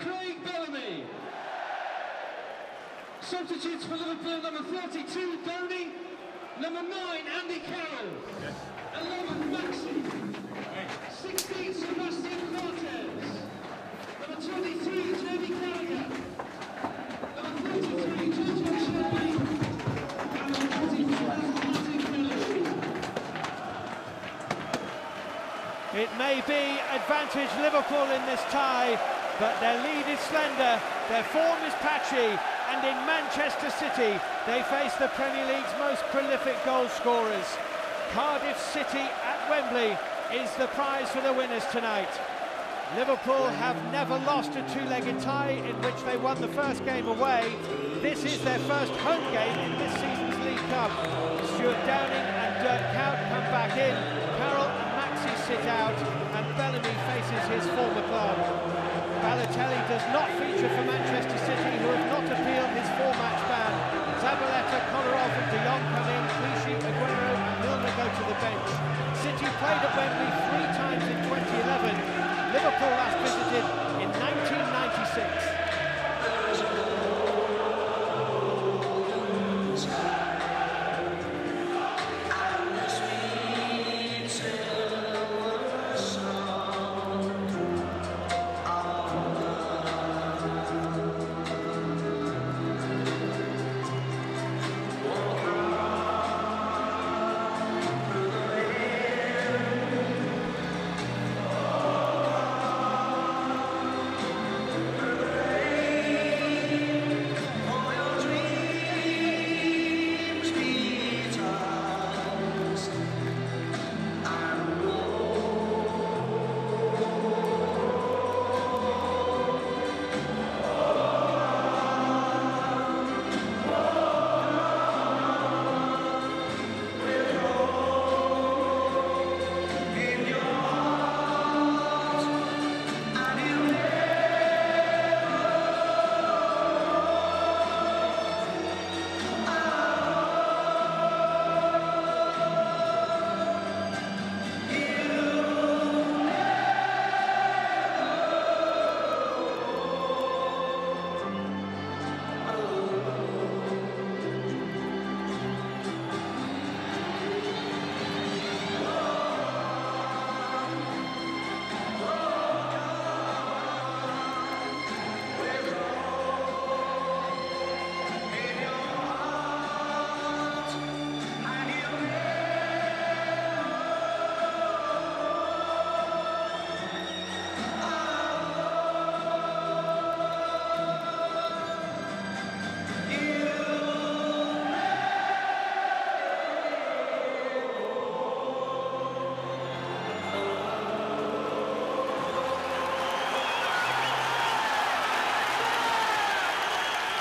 Craig Bellamy. Substitutes for Liverpool, number 42, Doni. Number 9, Andy Carroll. 11, Maxi. 16, Sebastian Coates. Number 23, Jamie Carragher. Number 33, Jonjo Shelvey. And number 44, Martin Kelly. It may be advantage Liverpool in this tie, but their lead is slender, their form is patchy, and in Manchester City they face the Premier League's most prolific goal scorers. Cardiff City at Wembley is the prize for the winners tonight. Liverpool have never lost a two-legged tie in which they won the first game away. This is their first home game in this season's League Cup. Stuart Downing and Dirk Kuyt come back in. Carroll and Maxi sit out, and Bellamy faces his former club. Balotelli does not feature for Manchester City, who have not appealed his four-match ban. Zabaleta, Kolarov and De Jong come in, Clichy, Aguero and Milner go to the bench. City played at Wembley three times in 2011. Liverpool last visited in 1996.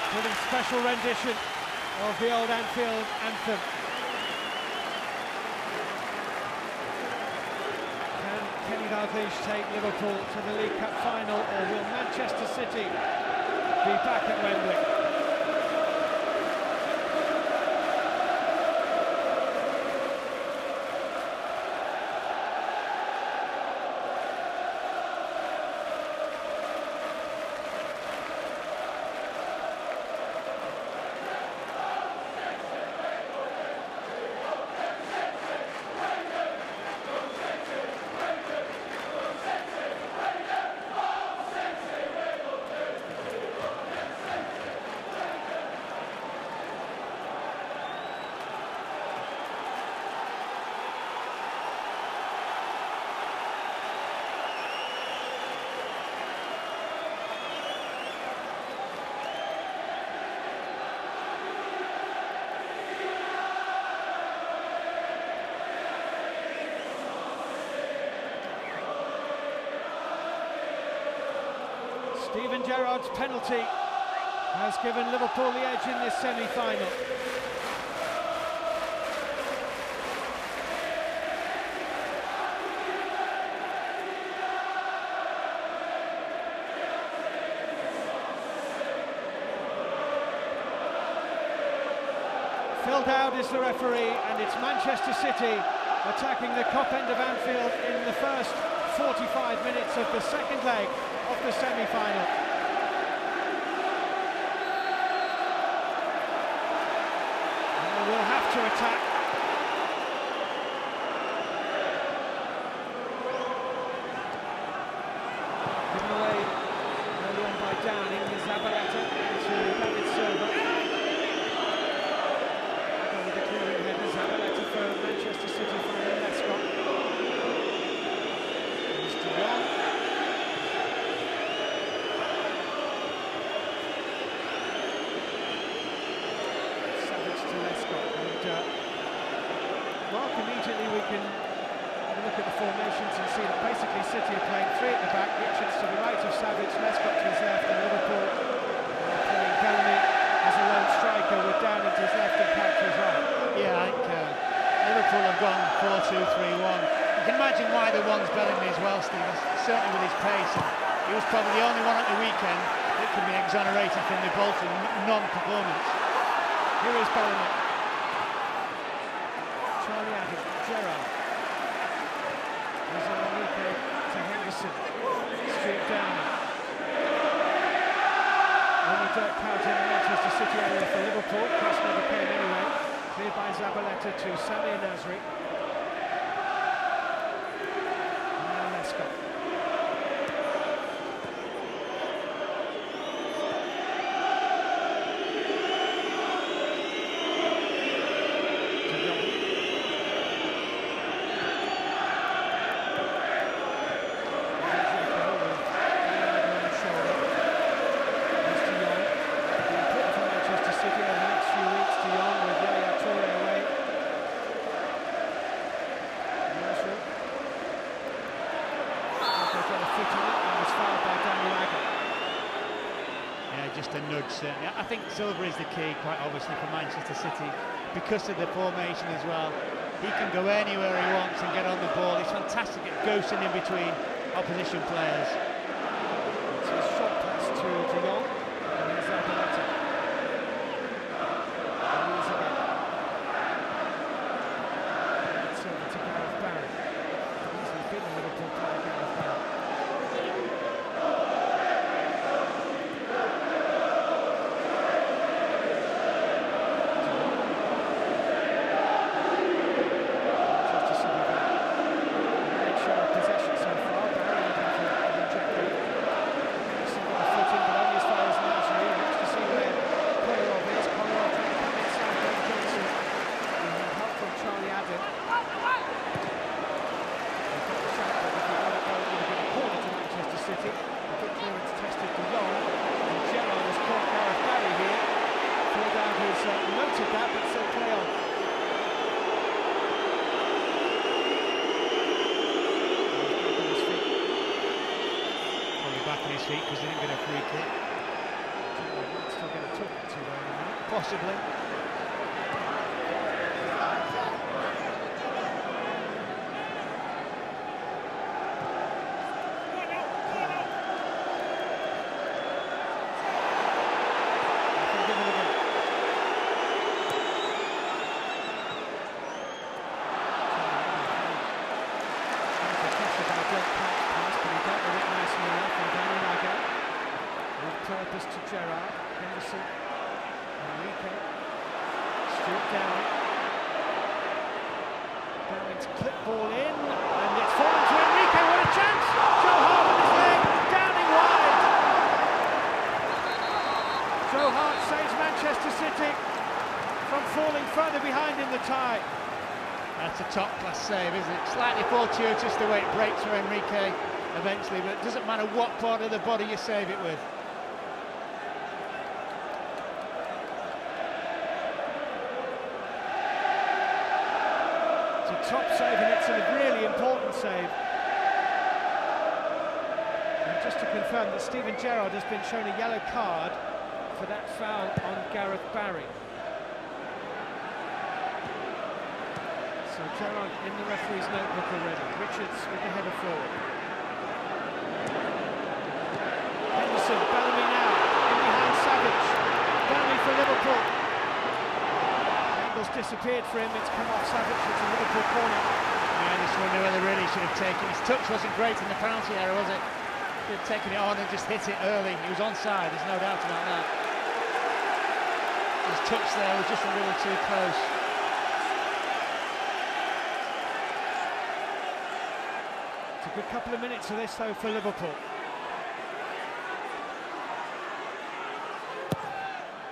Pretty special rendition of the old Anfield anthem. Can Kenny Dalglish take Liverpool to the League Cup final, or will Manchester City be back at Wembley? Steven Gerrard's penalty has given Liverpool the edge in this semi-final. Phil Dowd is the referee, and it's Manchester City attacking the Kop end of Anfield in the first 45 minutes of the second leg of the semi-final. To attack. Given away early on by Downing is Zabaleta to David Silva. Go with the clearing header, Zabaleta for Manchester City from Lescott. Mr. Young. Savic to Lescott and uh, Mark immediately we can have a look at the formations and see that basically City are playing three at the back, Richards to the right of Savic, Lescott to his left and Liverpool playing Bellamy as a lone striker with Downing to his left and Pat to his right. Yeah, I think uh, Liverpool have gone 4-2-3-1. You can imagine why they want Bellamy as well, Steve, certainly with his pace. He was probably the only one at the weekend that can be exonerated from the Bolton non-performance. Here is Bellamy. Charlie Adam, Gerrard. There's Enrique to Henderson. Stuart Downing. Only Dirk Kuyt in the Manchester City area for Liverpool. Cross never came anyway. Zabaleta to Samir Nasri. And now Lescott. De Jong. Yeah, just a nudge, certainly. I think Silva is the key, quite obviously, for Manchester City, because of the formation as well. He can go anywhere he wants and get on the ball. He's fantastic at ghosting in between opposition players. Fortuitous the way it breaks for Enrique eventually, but it doesn't matter what part of the body you save it with. It's a top save and it's a really important save. And just to confirm that Steven Gerrard has been shown a yellow card for that foul on Gareth Barry. So Gerrard in the referee's notebook already. Richards with the header forward. Henderson, Bellamy now, in behind Savic. Bellamy for Liverpool. Angle's disappeared for him, it's come off Savic, it's a Liverpool corner. Yeah, this one really, really should have taken. His touch wasn't great in the penalty area, was it? Should have taken it on and just hit it early. He was onside, there's no doubt about that. His touch there was just a little too close. Good couple of minutes of this though for Liverpool.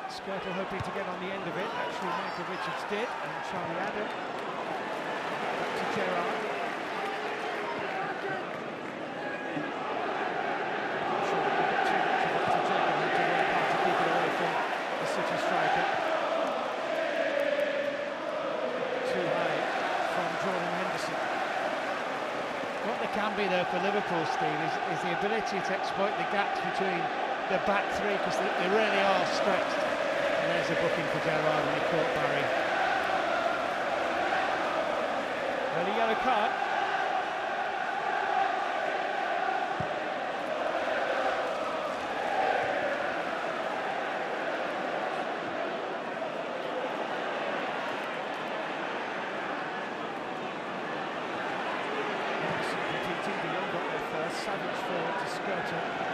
Skrtel hoping to get on the end of it. Actually, Micah Richards did, and Charlie Adam. Back to Gerrard. Not sure we could get too much of it to Jacob, had to work hard to keep it away from the City striker. Too high from Jordan Henderson. What there be there for Liverpool, Steve, is, is the ability to exploit the gaps between the back three because they, they really are stretched. And there's a booking for Gerrard and he caught Barry. Early yellow card. Competing, De Jong got there first. Savic forward to Skrtel.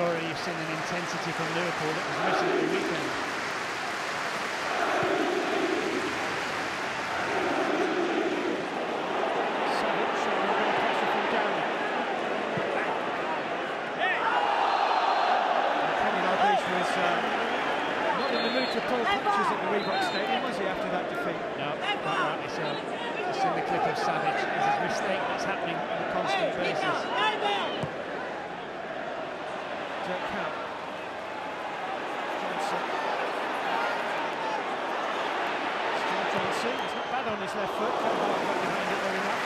I you've seen an intensity from Liverpool that was missing at the weekend. Savic showing a bit of pressure from Downey. And Kenny Dalglish was uh, not in the mood to pull punches at the Reebok Stadium, was he, after that defeat? No, quite rightly so. Just in the clip of Savic, there's his mistake that's happening on a constant basis. Dirk Kuyt. Johnson. Still Johnson. He's not bad on his left foot. Joe Hart got behind it well enough.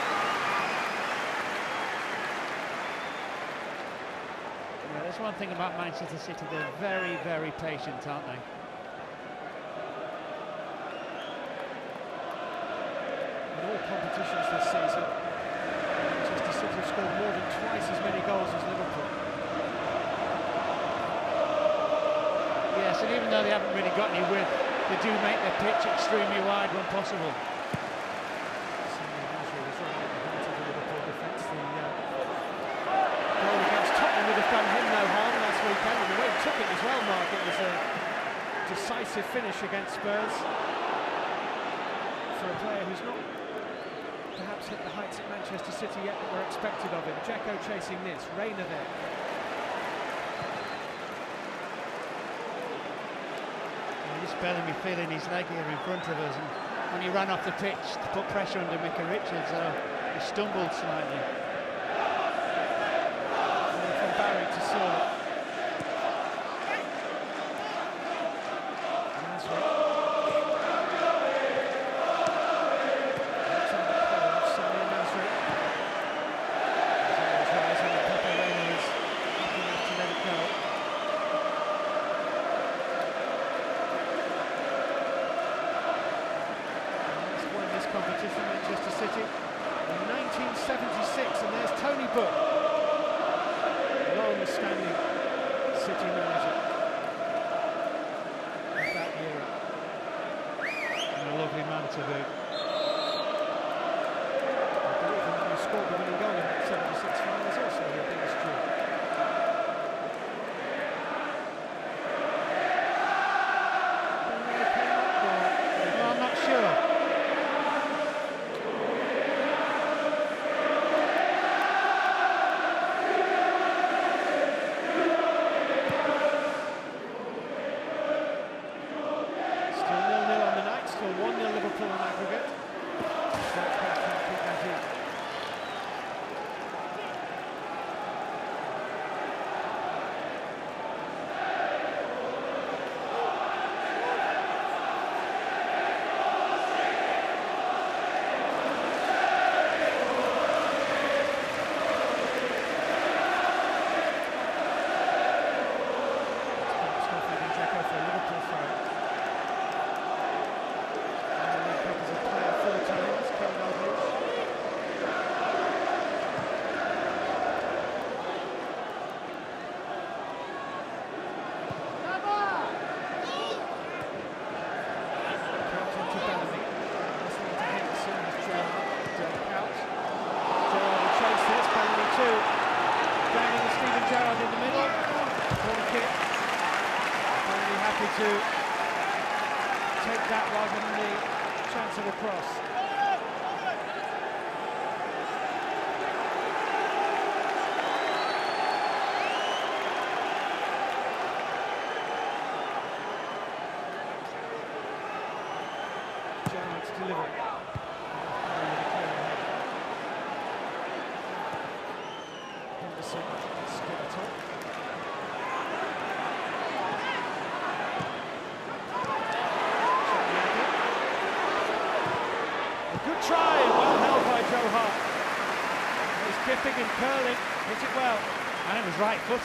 Yeah, there's one thing about Manchester City, they're very, very patient, aren't they? In all competitions this season, Manchester City have scored more than twice as many goals as Liverpool. Yes, and even though they haven't really got any width, they do make their pitch extremely wide when possible. Samir Nasri was right at the heart of the Liverpool defence. The uh, goal against Tottenham would have done him no harm last weekend, and the way he took it as well, Mark, it was a decisive finish against Spurs for a player who's not perhaps hit the heights at Manchester City yet that were expected of him. Jacko chasing this, Reina there. And just Bellamy feeling his leg here in front of us. And when he ran off the pitch to put pressure under Micah Richards, uh, he stumbled slightly.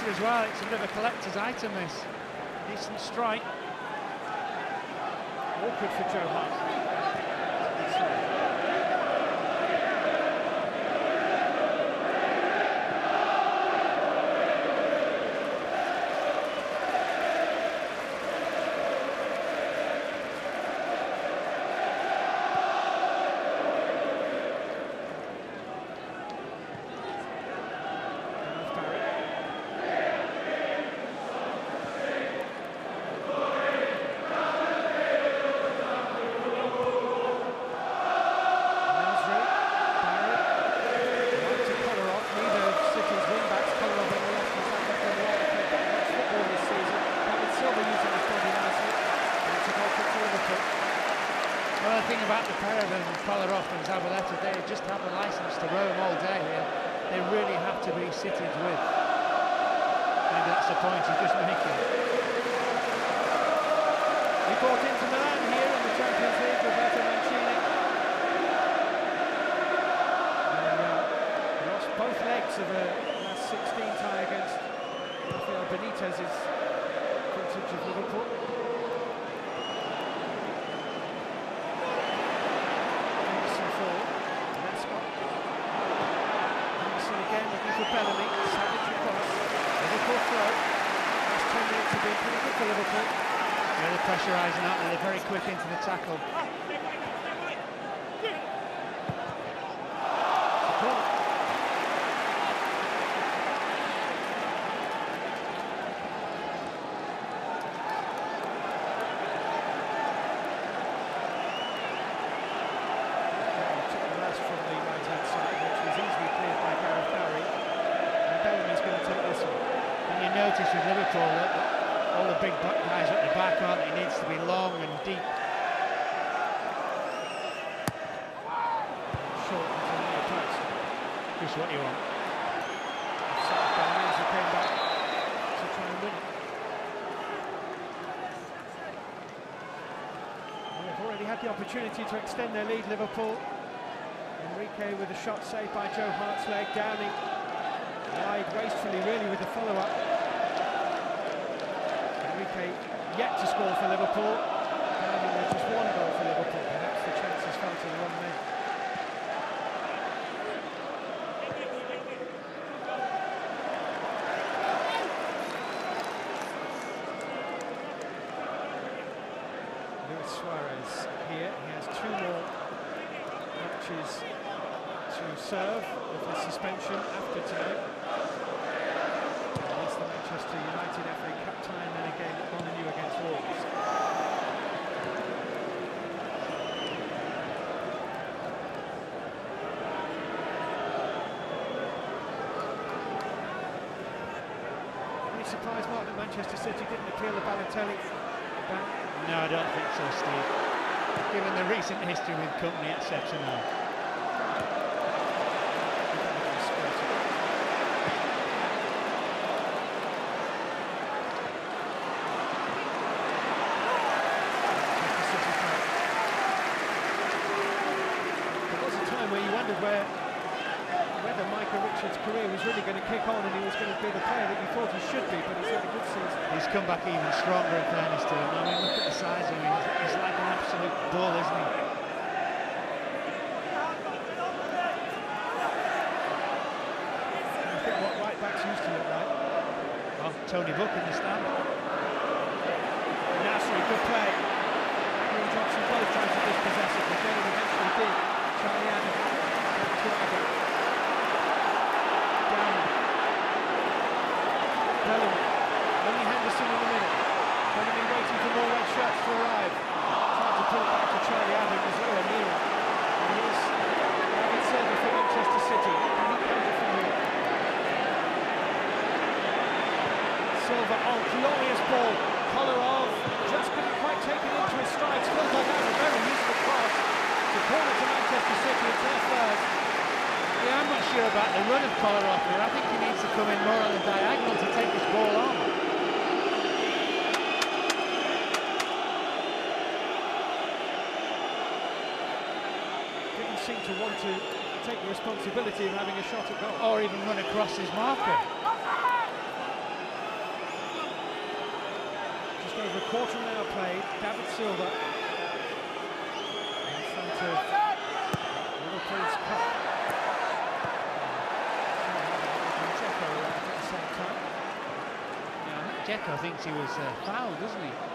It as well. It's a bit of a collector's item, this. Decent strike. Awkward for Joe Hart. Gareth Barry. Nasri, Barry, right to Kolarov, neither of City's wing-backs, Kolarov on the left and Saka on the right, played that much football this season. David Silva using his body nicely, and it's a goal kick for Liverpool. Well, the thing about the them, Kolarov and Zabaleta, they just have the licence to roam all day here. They really have to be City's with. Maybe that's the point he's just making. He brought into Milan here in the Champions League, Roberto Mancini. They uh, lost both legs of the last 16 tie against Rafael Benitez's vintage of Liverpool. Henderson forward, Lescott. Henderson again looking for Bellamy, Savic across, Liverpool throw. Last 10 minutes have been pretty good for Liverpool. Yeah, they're pressurising out there, they're very quick into the tackle. took the last from the right-hand side, which was easily cleared by Gareth Barry. And Bellamy's going to take this one. And you notice with Liverpool that that all the big butt guys at the back aren't they? It needs to be long and deep. Short into the near post. Just what you want. Offside Bellamy as he came back to try and win it. Well, they've already had the opportunity to extend their lead, Liverpool. Enrique with a shot saved by Joe Hart's leg, Downing wide wastefully really with the follow-up. Enrique yet to score for Liverpool. Downing with just one goal for Liverpool. Perhaps the chances fell to the wrong men. Luis Suarez here. He has two more matches to serve with his suspension after tonight. Against the Manchester United FA Cup tie and then again at Molineux against Wolves. Any surprise, Mark, that Manchester City didn't appeal the Balotelli? No, I don't think so, Steve. Given the recent history with Kompany, etc. now. There was a time where you wondered where whether Micah Richards' career was really going to kick on and he was going to be the player that you thought he should be, but he's had a good season. He's come back even stronger in fairness to him. I mean, look at the size of him. He's, like an absolute bull, isn't he? What right backs used to. Well, Tony Book in the stand. Nasri, good play. Agnew Johnson both trying to dispossess it, but Denham eventually did. Charlie Adam. Bellamy. Only Henderson in the middle. Bellamy waiting for more red shirts to arrive. Trying to pull back to Charlie Adam is O'Neill. And he is a server for Manchester City. Can he counter from here? Silva on oh, glorious ball. Kolarov just couldn't quite take it into his stride. Still dug out a very useful pass. The corner to Manchester City. It's their first. Yeah, I'm not sure about the run of Kolarov here. I think he needs to come in more on the diagonal to take this ball on. Didn't seem to want to take the responsibility of having a shot at goal. Or even run across his marker. Just over a quarter of an hour played, David Silva Pacheco thinks he was uh, fouled, doesn't he?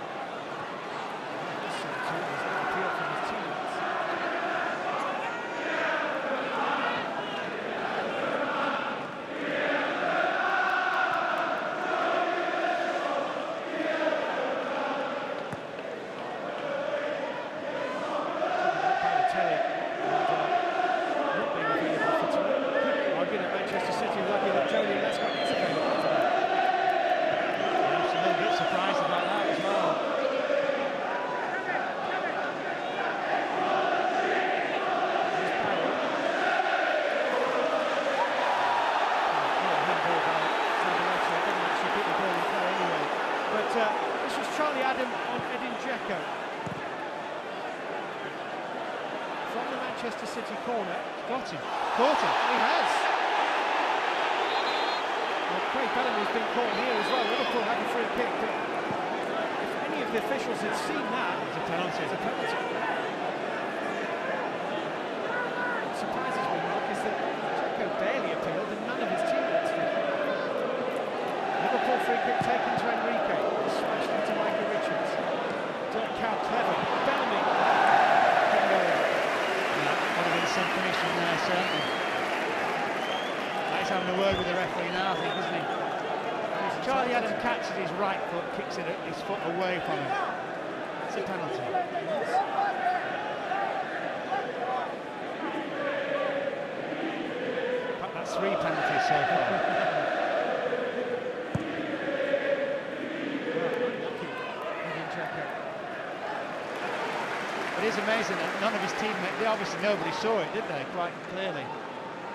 they obviously nobody saw it, did they? Quite clearly.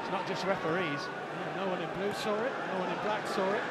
It's not just referees. Yeah, no one in blue saw it, no one in black saw it.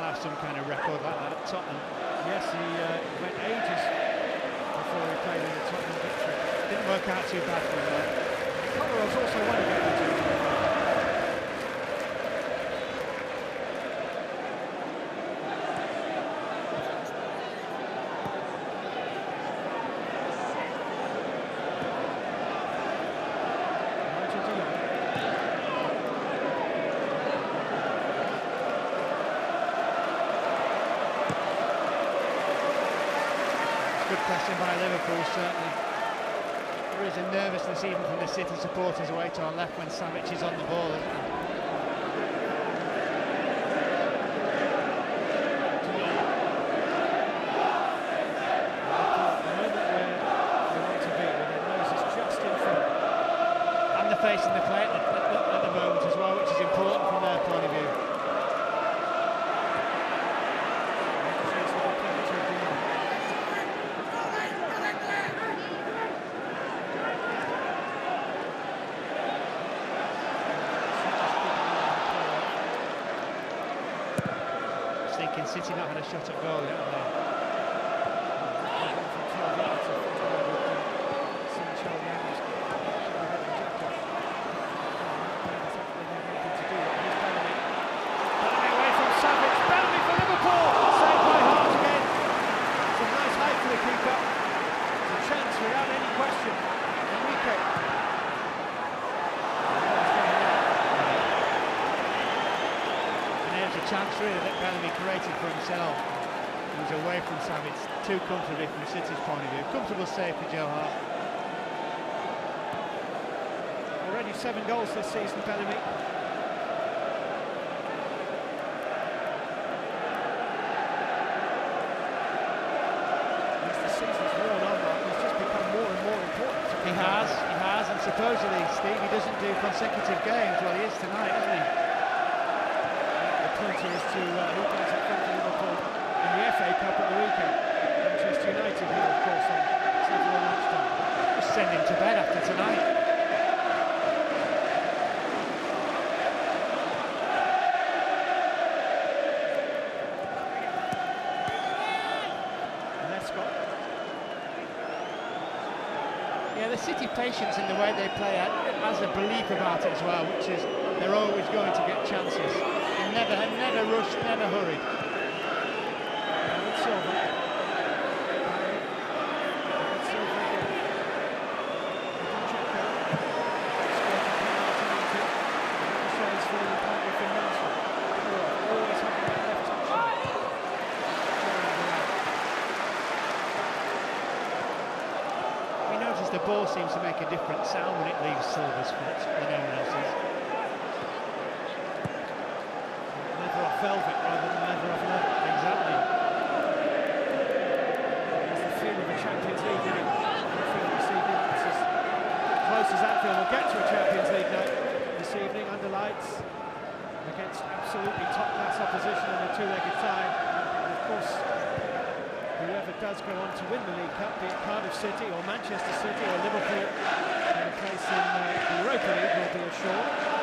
Have some kind of record like that at Tottenham. Yes, he uh, went ages before he played in the Tottenham victory. Didn't work out too bad for him. Cotterell's also won a game. by Liverpool, certainly. There is a nervousness even from the City supporters away to our left when Savic is on the ball, too comfortably from City's point of view. Comfortable save for Joe Hart. Already seven goals this season, Bellamy. As the season's worn on, Mark, he's just become more and more important. He has, he has, and supposedly, Steve, he doesn't do consecutive games. Well, he is tonight, isn't he? The point is to uh, who comes up front for Liverpool in the FA Cup at the weekend. Manchester United here, of course, on Saturday lunchtime. Just send him to bed after tonight. Yeah, the City patience in the way they play has a belief about it as well, which is they're always going to get chances. And never, never rushed, never hurried. David Silva. David Silva again. Edin Dzeko. Scored a penalty into. And that shows for the partner for Nelson. Always having that left touch line. We notice the ball seems to make a different sound when it leaves Silva's foot than anyone else's. Leather off velvet rather than leather off leather. Exactly. There's the feel of a Champions League Anfield this as close as Anfield will get to a Champions League night this evening under lights against absolutely top-class opposition in a two-legged tie. And of course, whoever does go on to win the League Cup, be it Cardiff City or Manchester City or Liverpool, in a place in uh, the Europa League will be assured.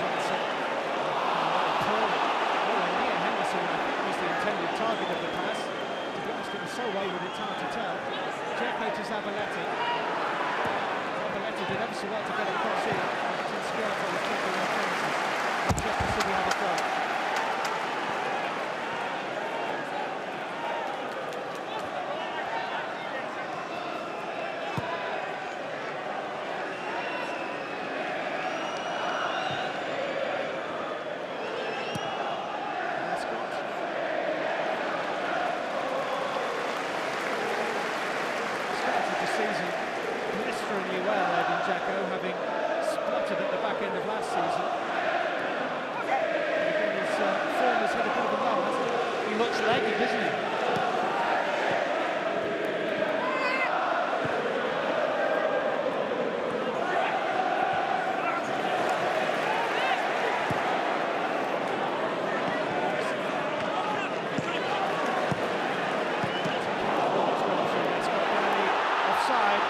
Johnson. Paul. Oh, and Ian Henderson, I think, was the intended target of the pass. To be honest, it was so wayward, it's hard to tell. Dzeko to Zabaleta. Well to get across here. Martin Sciarto was taking their chances. Manchester City have a throw. Lescott. Started the season blisteringly well, Edin Dzeko, having spluttered at the back end of last season. But again, his uh, form has hit a bit of a lull, hasn't it? He looks leggy, doesn't he? Offside.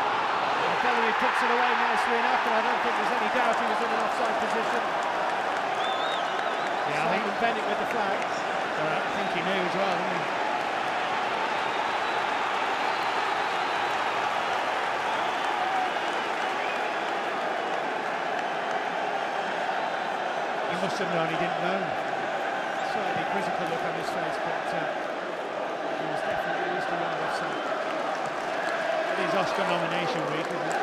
And Bellamy puts it away nicely enough, but I don't think there's any doubt he was in an offside position. Yeah, I think, Simon Bennett with the flag. uh, I think he knew as well, didn't he? He must have known he didn't know. Slightly quizzical look on his face, but uh, he was definitely at least a yard offside. It is Oscar nomination week, isn't it?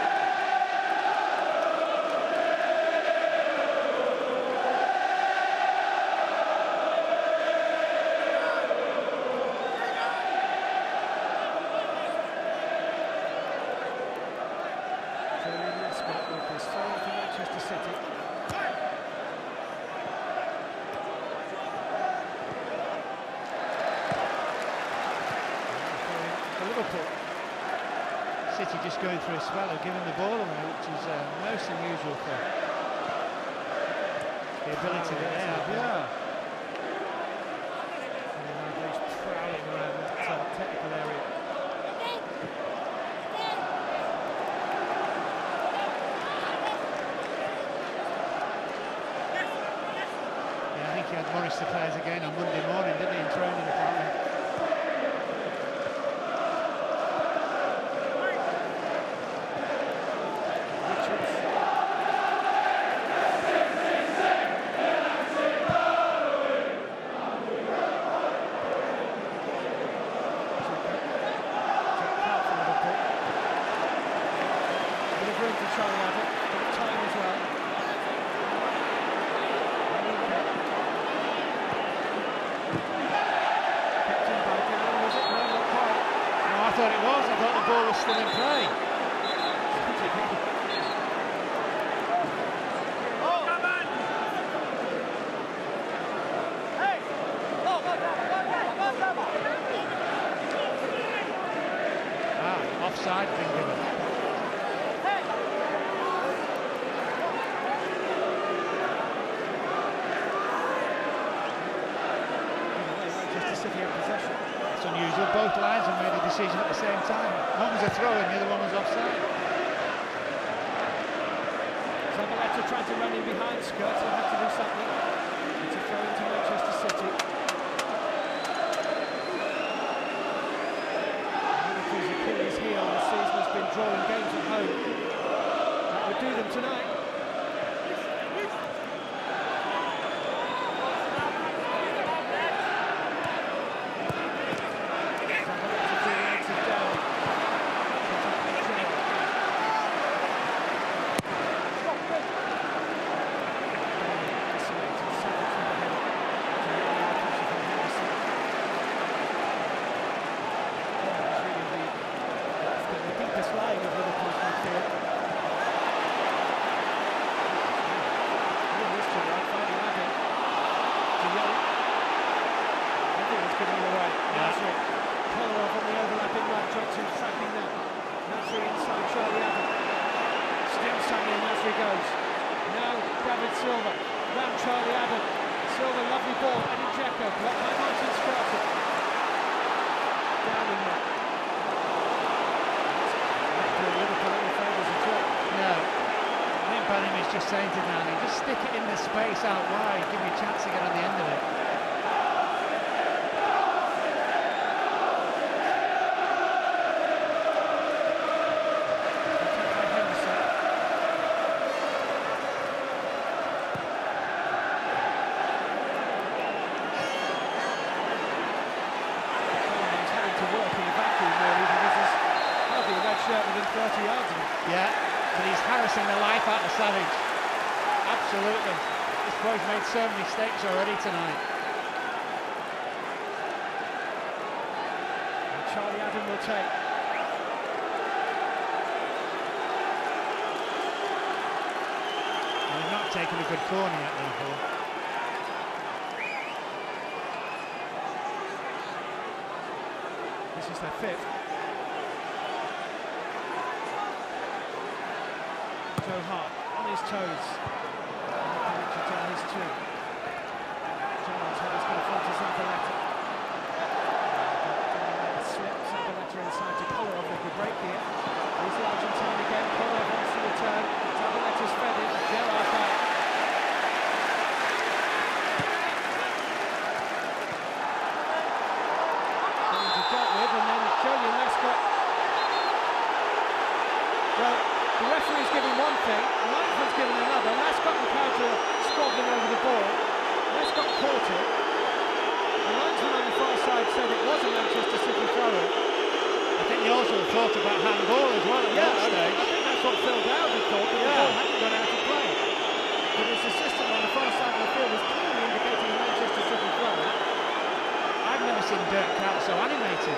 Joleon Lescott with his throw for Manchester City. For Liverpool. City just going through a spell of giving the ball away, which is uh, most unusual for the ability that they have. Yeah. Prowling around that uh, technical area. Yeah, I think he had Morris to players again on Monday morning, didn't he, in training apparently. Adam will take. And they've not taken a good corner yet, Liverpool. This is their fifth. Joe Hart on his toes. Richards his two. Gerrard's header's going to fall to Zabaleta. Here's Argentine again. Kolarov wants to return. Zabaleta's fed it. Gerrard back. Things are dealt with, and then Joleon Lescott. Well, the referee's giving one thing, the linesman's giving another. Lescott and Carter squabbling over the ball. Lescott caught it. The linesman on the far side said it was a Manchester City throw-in. I think they also thought about handball as well at Yeah, that I, I stage. think that's what Phil Dowd had thought, but the Yeah. ball hadn't gone out of play. But his assistant on the far side of the field was clearly indicating Manchester City throw-in. I've never seen Dirk Kuyt so animated.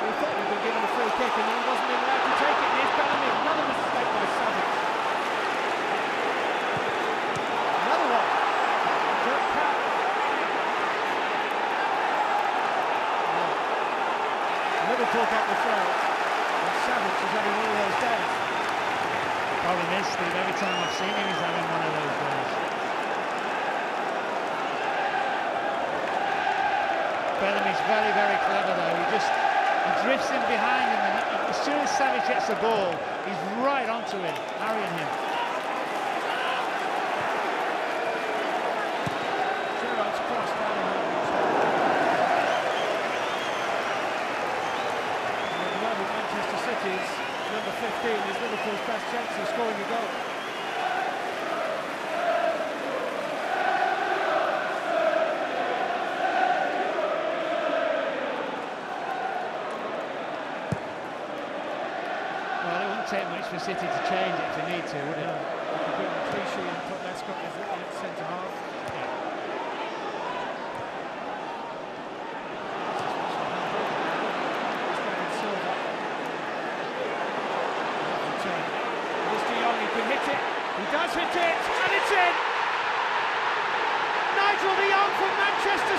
He thought he'd been given a free kick and he wasn't even allowed to take it. Here's Bellamy, another mistake by Savic. Another one. Dirk Kuyt. Well, Liverpool got the throw. And Savic is having one of those days. Problem is, Steve, every time I've seen him, he's having one of those days. Bellamy's very, very clever though. He just he drifts in behind him, and as soon as Savic gets the ball, he's right onto him, harrying him. Gerrard's cross down in And at the moment, Manchester City's number 15 is Liverpool's best chance of scoring a goal. Well, it wouldn't take much for City to change it if they need to, would it? They could bring Clichy and put Lescott the centre half.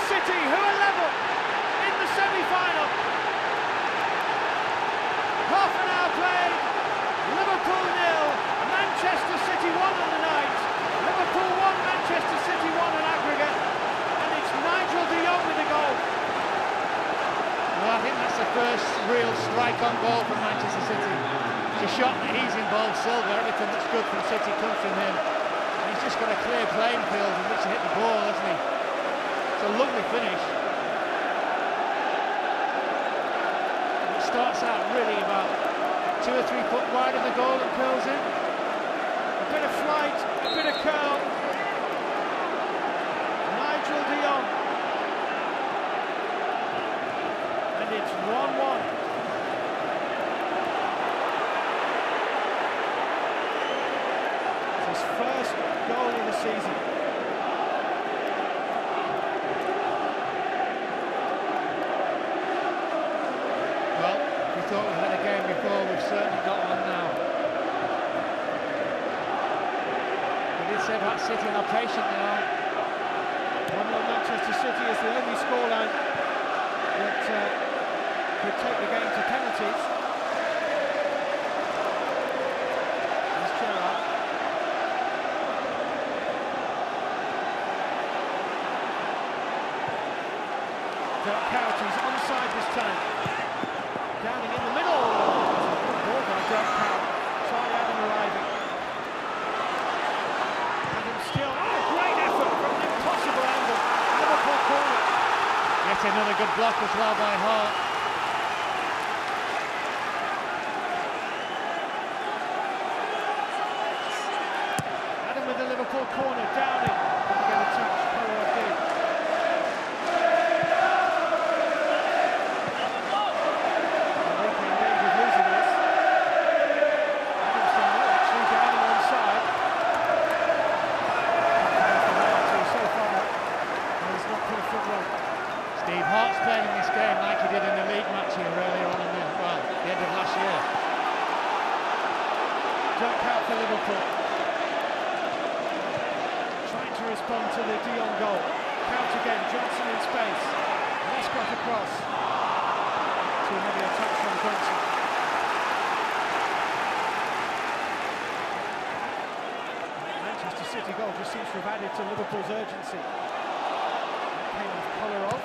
City, who are level in the semi-final. Half an hour played, Liverpool nil, Manchester City one on the night. Liverpool one, Manchester City one on aggregate, and it's Nigel de Jong with the goal. Well, I think that's the first real strike on goal for Manchester City. It's a shot that he's involved Silva, everything that's good from City comes from him. He's just got a clear playing field in which to hit the ball, hasn't he? It's a lovely finish. It starts out really about two or three foot wide of the goal and curls in. A bit of flight, a bit of curl. Nigel de Jong. And it's 1-1. It's his first goal of the season. Well, we thought we had a game before, we've certainly got one now. We did say about City how patient they are. 1-0 Manchester City is the only scoreline that uh, could take the game to penalties. Dirk Kuyt, he's onside this time. Downing in the middle. Good ball by Dirk Kuyt. Charlie Adam arriving. Adam still. Oh, great effort from an impossible angle. Liverpool corner. Yet another good block as well by Hart. Adam with the Liverpool corner. Downing. Didn't get a touch. Kolarov did. Enrique in danger of losing this. Adam's done well actually. Downing onside. So far, he's not put a foot wrong. Steve Hart's playing in this game like he did in the league match here earlier on in the, well, the end of last year. Dirk Kuyt for Liverpool. Trying to respond to the Dion goal. Count again, Johnson in space. Lescott across. Too heavy a touch from Johnson. Manchester City goal just seems to have added to Liverpool's urgency. That came off Kolarov.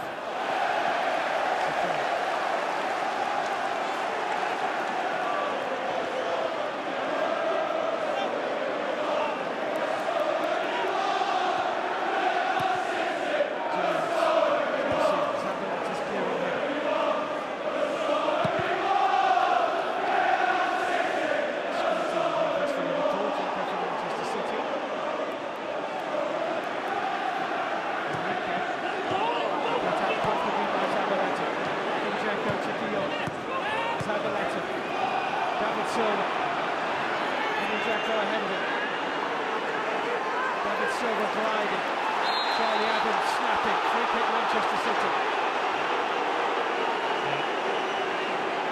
Superb. David Silva. Henry Jacko ahead of him. David Silva gliding. Charlie Adams snapping. Free kick Manchester City.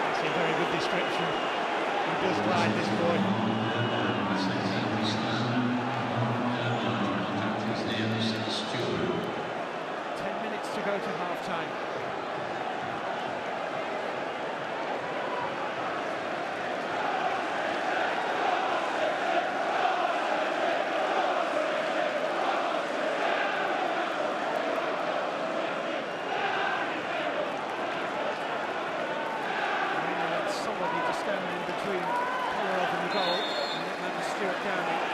That's a very good description. He does glide this boy. Ten minutes to go to half time. Somebody just standing in between Kolarov and the goal, and that man is Stuart Downing.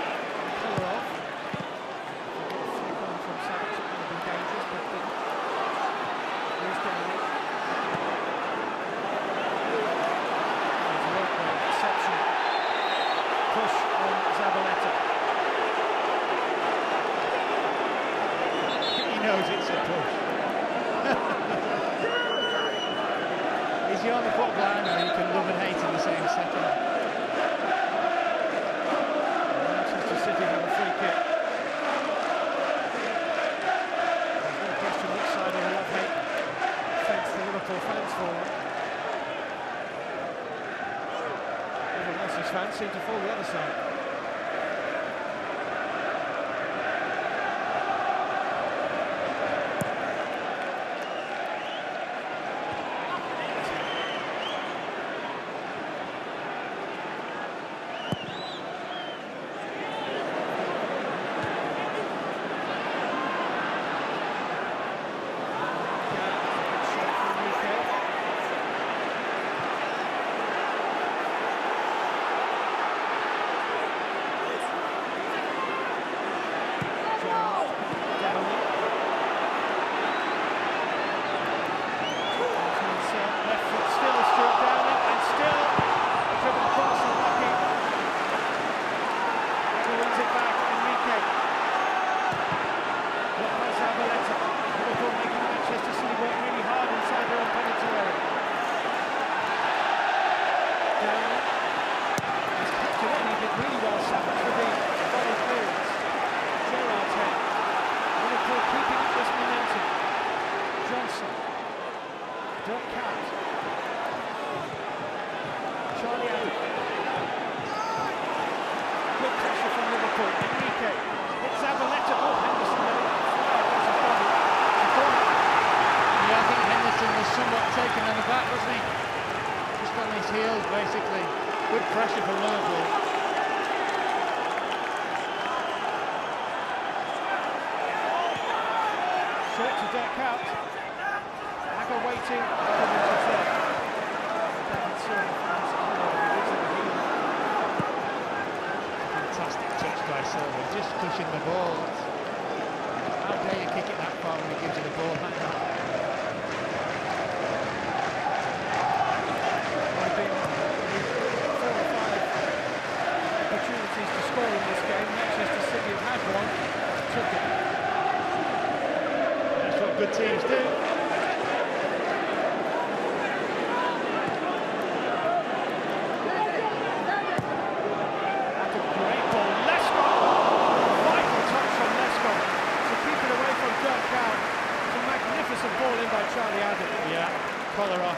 Charlie Adam. Yeah, Kolarov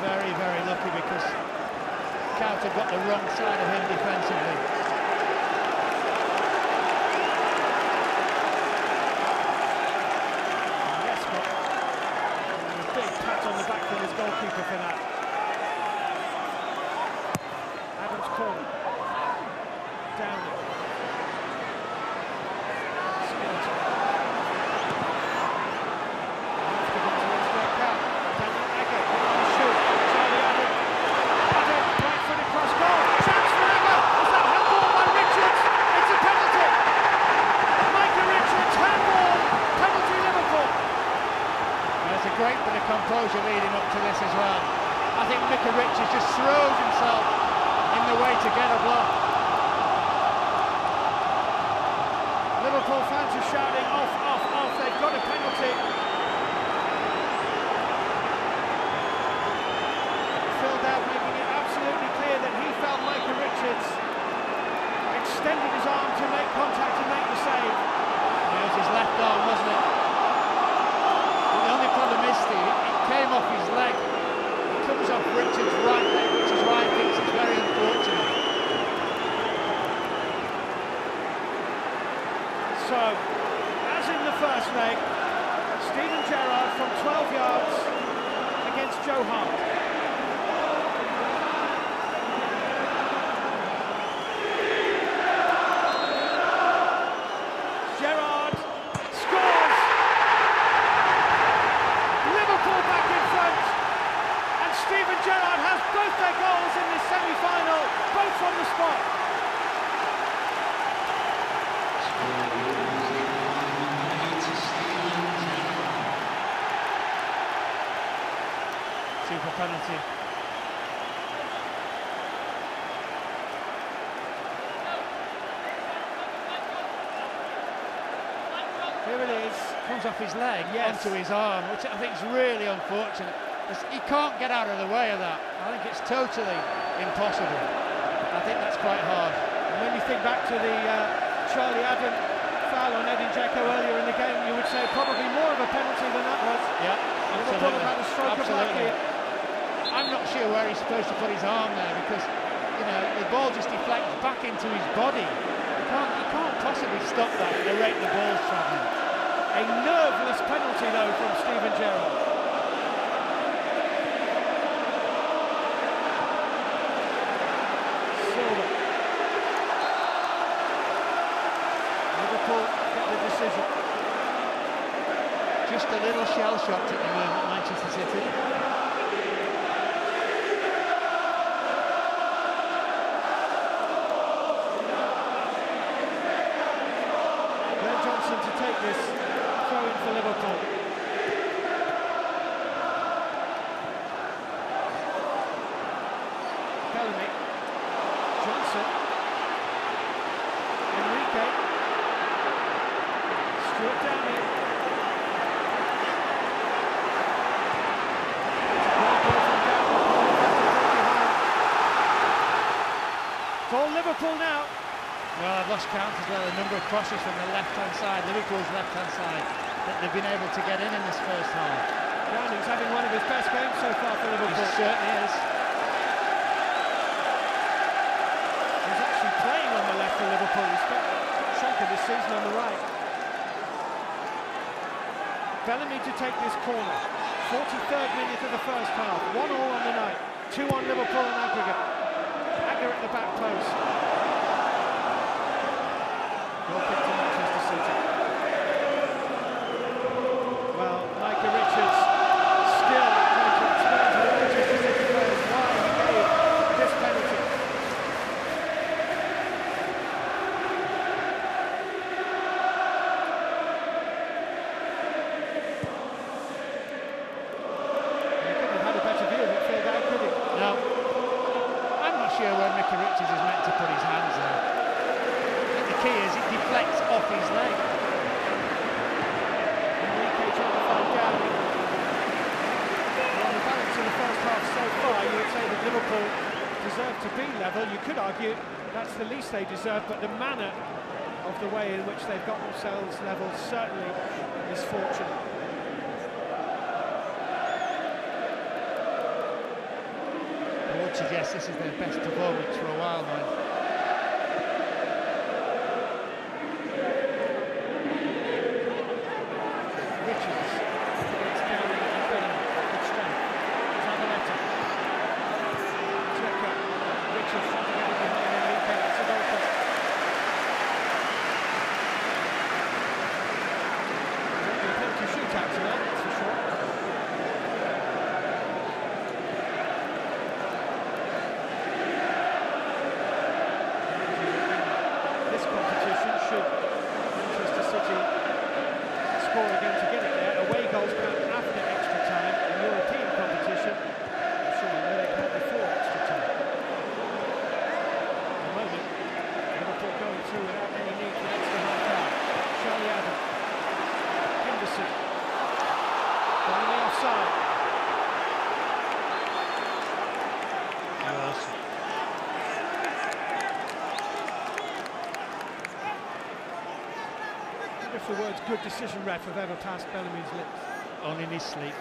very, very lucky because Kuyt got the wrong side of him defensively. His leg Yes. onto his arm, which I think is really unfortunate. He can't get out of the way of that. I think it's totally impossible. I think that's quite hard. And when you think back to the uh, Charlie Adam foul on Edin Dzeko earlier in the game, you would say probably more of a penalty than that was. Yeah, Liverpool have had a stroke Absolutely. I'm not sure where he's supposed to put his arm there because, you know, the ball just deflects back into his body. You can't, you can't possibly stop that at the rate the ball's travelling. A nerveless penalty though from Steven Gerrard. Silva. Liverpool get the decision. Just a little shell shocked at the moment, Manchester City. To take this throw in for Liverpool. Johnson. Enrique. Stuart Downing. Great ball from Downing. Paul has to drop behind. It's all Liverpool now. Well, I've lost count as well, the number of crosses from the left-hand side, Liverpool's left-hand side, that they've been able to get in in this first half. Downing's having one of his best games so far for Liverpool. He certainly is. for Liverpool. He's got a shock of his season on the right. Bellamy to take this corner. 43rd minute of the first half. One all on the night. Two on Liverpool and aggregate. Agger at the back post. they deserve, but the manner of the way in which they've got themselves levelled certainly is fortunate. I would suggest this is their best performance for a while now. good decision, ref, have ever passed Bellamy's lips. On in his sleep.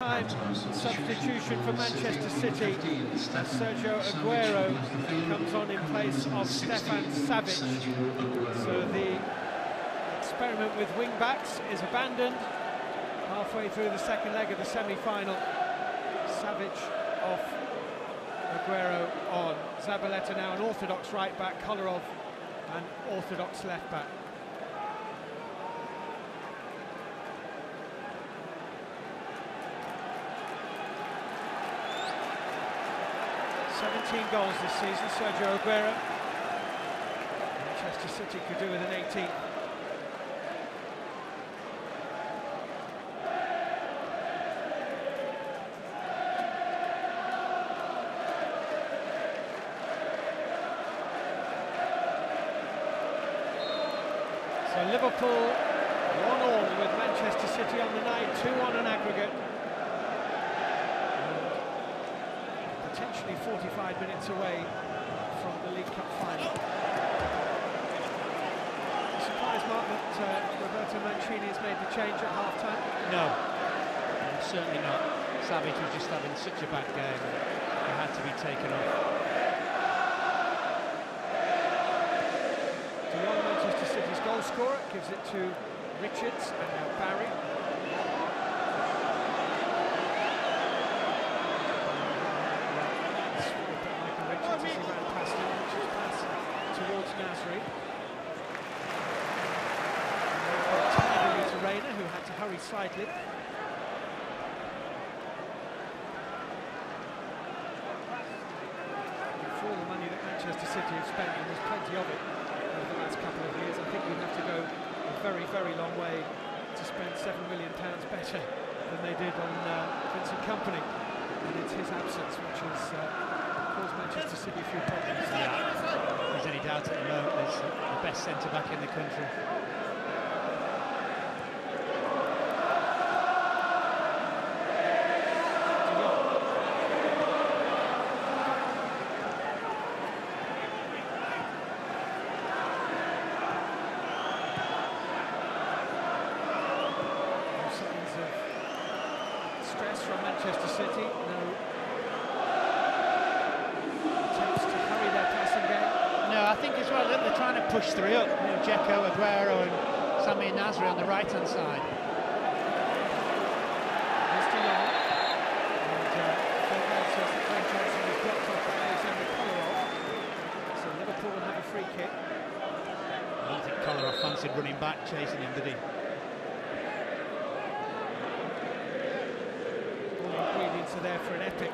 Time substitution for Manchester City as Sergio Aguero comes on in place of Stefan Savic. So the experiment with wing backs is abandoned halfway through the second leg of the semi-final. Savic off, Aguero on. Zabaleta now an orthodox right back, Kolarov an orthodox left back. Goals this season, Sergio Aguero. Manchester City could do with an 18. So Liverpool one all with Manchester City on the night, 2-1 on aggregate. Potentially 45 minutes away from the League Cup final. Surprised, Mark, that uh, Roberto Mancini has made the change at half-time? No, certainly not. Savic was just having such a bad game, he had to be taken off. Manchester City's goal scorer, gives it to Richards and now Barry. Nasri. Reina, who had to hurry slightly. For the money that Manchester City have spent, and there's plenty of it over the last couple of years, I think we'd have to go a very, very long way to spend seven million pounds better than they did on uh, Vincent Kompany. And it's his absence which has uh, Manchester City a few problems. Yeah there's any doubt at the moment, there's the best centre-back in the country. stress from Manchester City. No I think as well that they're trying to push three up. You know, Dzeko, Aguero, and Samir Nasri on the right-hand side. Mr. Young. And uh, says that Glenn Johnson was blocked off by Alexander Kolarov. So Liverpool will have a free kick. I don't think Kolarov fancied running back, chasing him, did he? All ingredients are there for an epic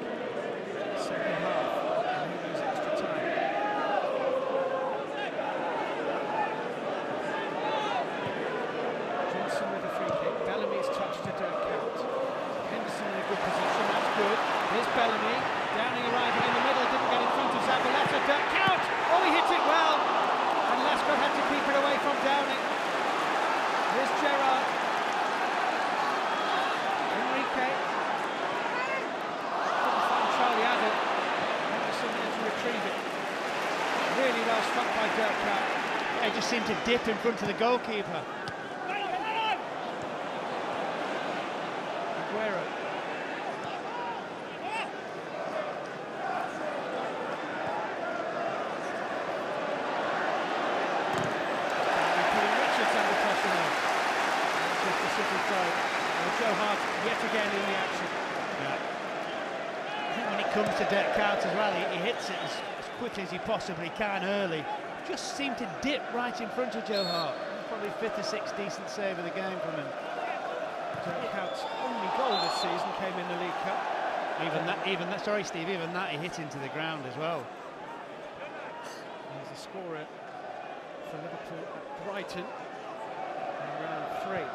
dip in front of the goalkeeper. Aguero. Joe Hart yet again in the action. When it comes to Dirk Carter's rally, he hits it as, as quickly as he possibly can early. Just seemed to dip right in front of Joe Hart. Probably fifth or sixth decent save of the game from him. Joe Hart's only goal this season came in the League Cup. Even that, even that, sorry Steve, even that he hit into the ground as well. He's the scorer for Liverpool at Brighton in round three.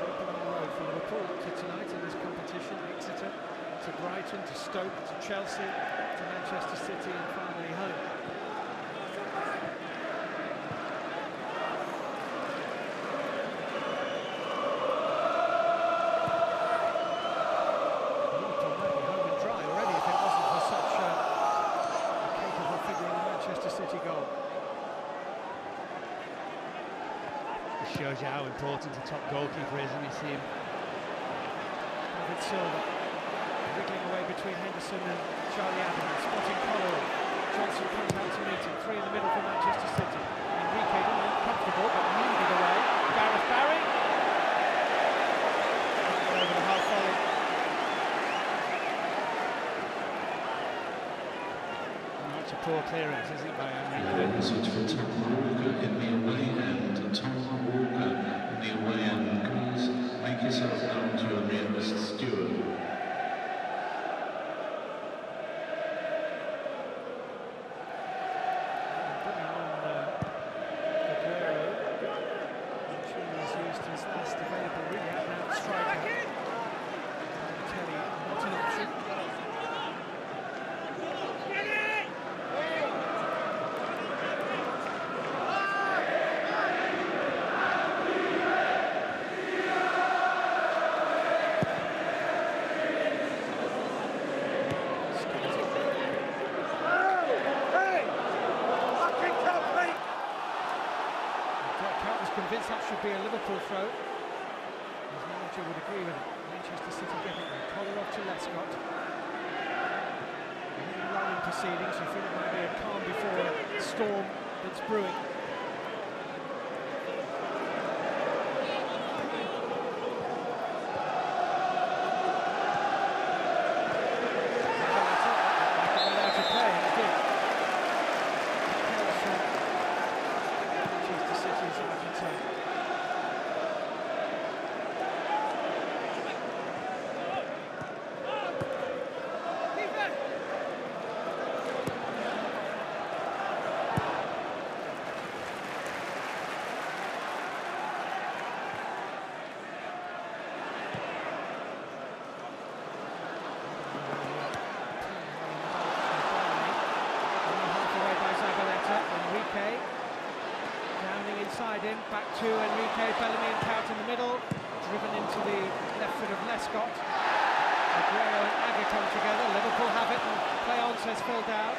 Jumping on the road for Liverpool to tonight in this competition, Exeter to Brighton to Stoke to Chelsea to Manchester City and finally home. Liverpool might be home and dry already if it wasn't for such a, a capable figure in the Manchester City goal. It shows you how important a top goalkeeper is when you see him. David Silva wriggling away between Henderson and Charlie Adams, spotting Collor. Johnson comes out to meet him, three in the middle for Manchester City. Enrique look comfortable, but moved away. Gareth Barry. Over the half volley. It's a poor clearance, isn't it, by Henry? Clearance was for Tom Walker in the away end. Tom Walker the away end. Make yourself known to a nearest steward. Bringing on uh, Aguero. Mancini's used his last available really out-and-out striker. Kelly, not an option. Dirk Kuyt was convinced that should be a Liverpool throw. His manager would agree with it. Manchester City getting there. Collar off to Lescott. Really rolling proceedings. You feel it might be a calm before a storm that's brewing. Zabaleta, like it went out of play, and it did. Propels, uh, Manchester City's Argentine. Halfway by Zabaleta, Enrique Downing inside him, back to Enrique, Bellamy and Kuyt in the middle, driven into the left foot of Lescott. Aguero and Agaton together, Liverpool have it and play on, says Phil Dowd.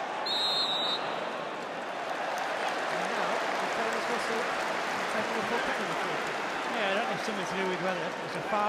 And now, the famous whistle, taking the full penalty. Yeah, I don't know if something to do with whether it was a foul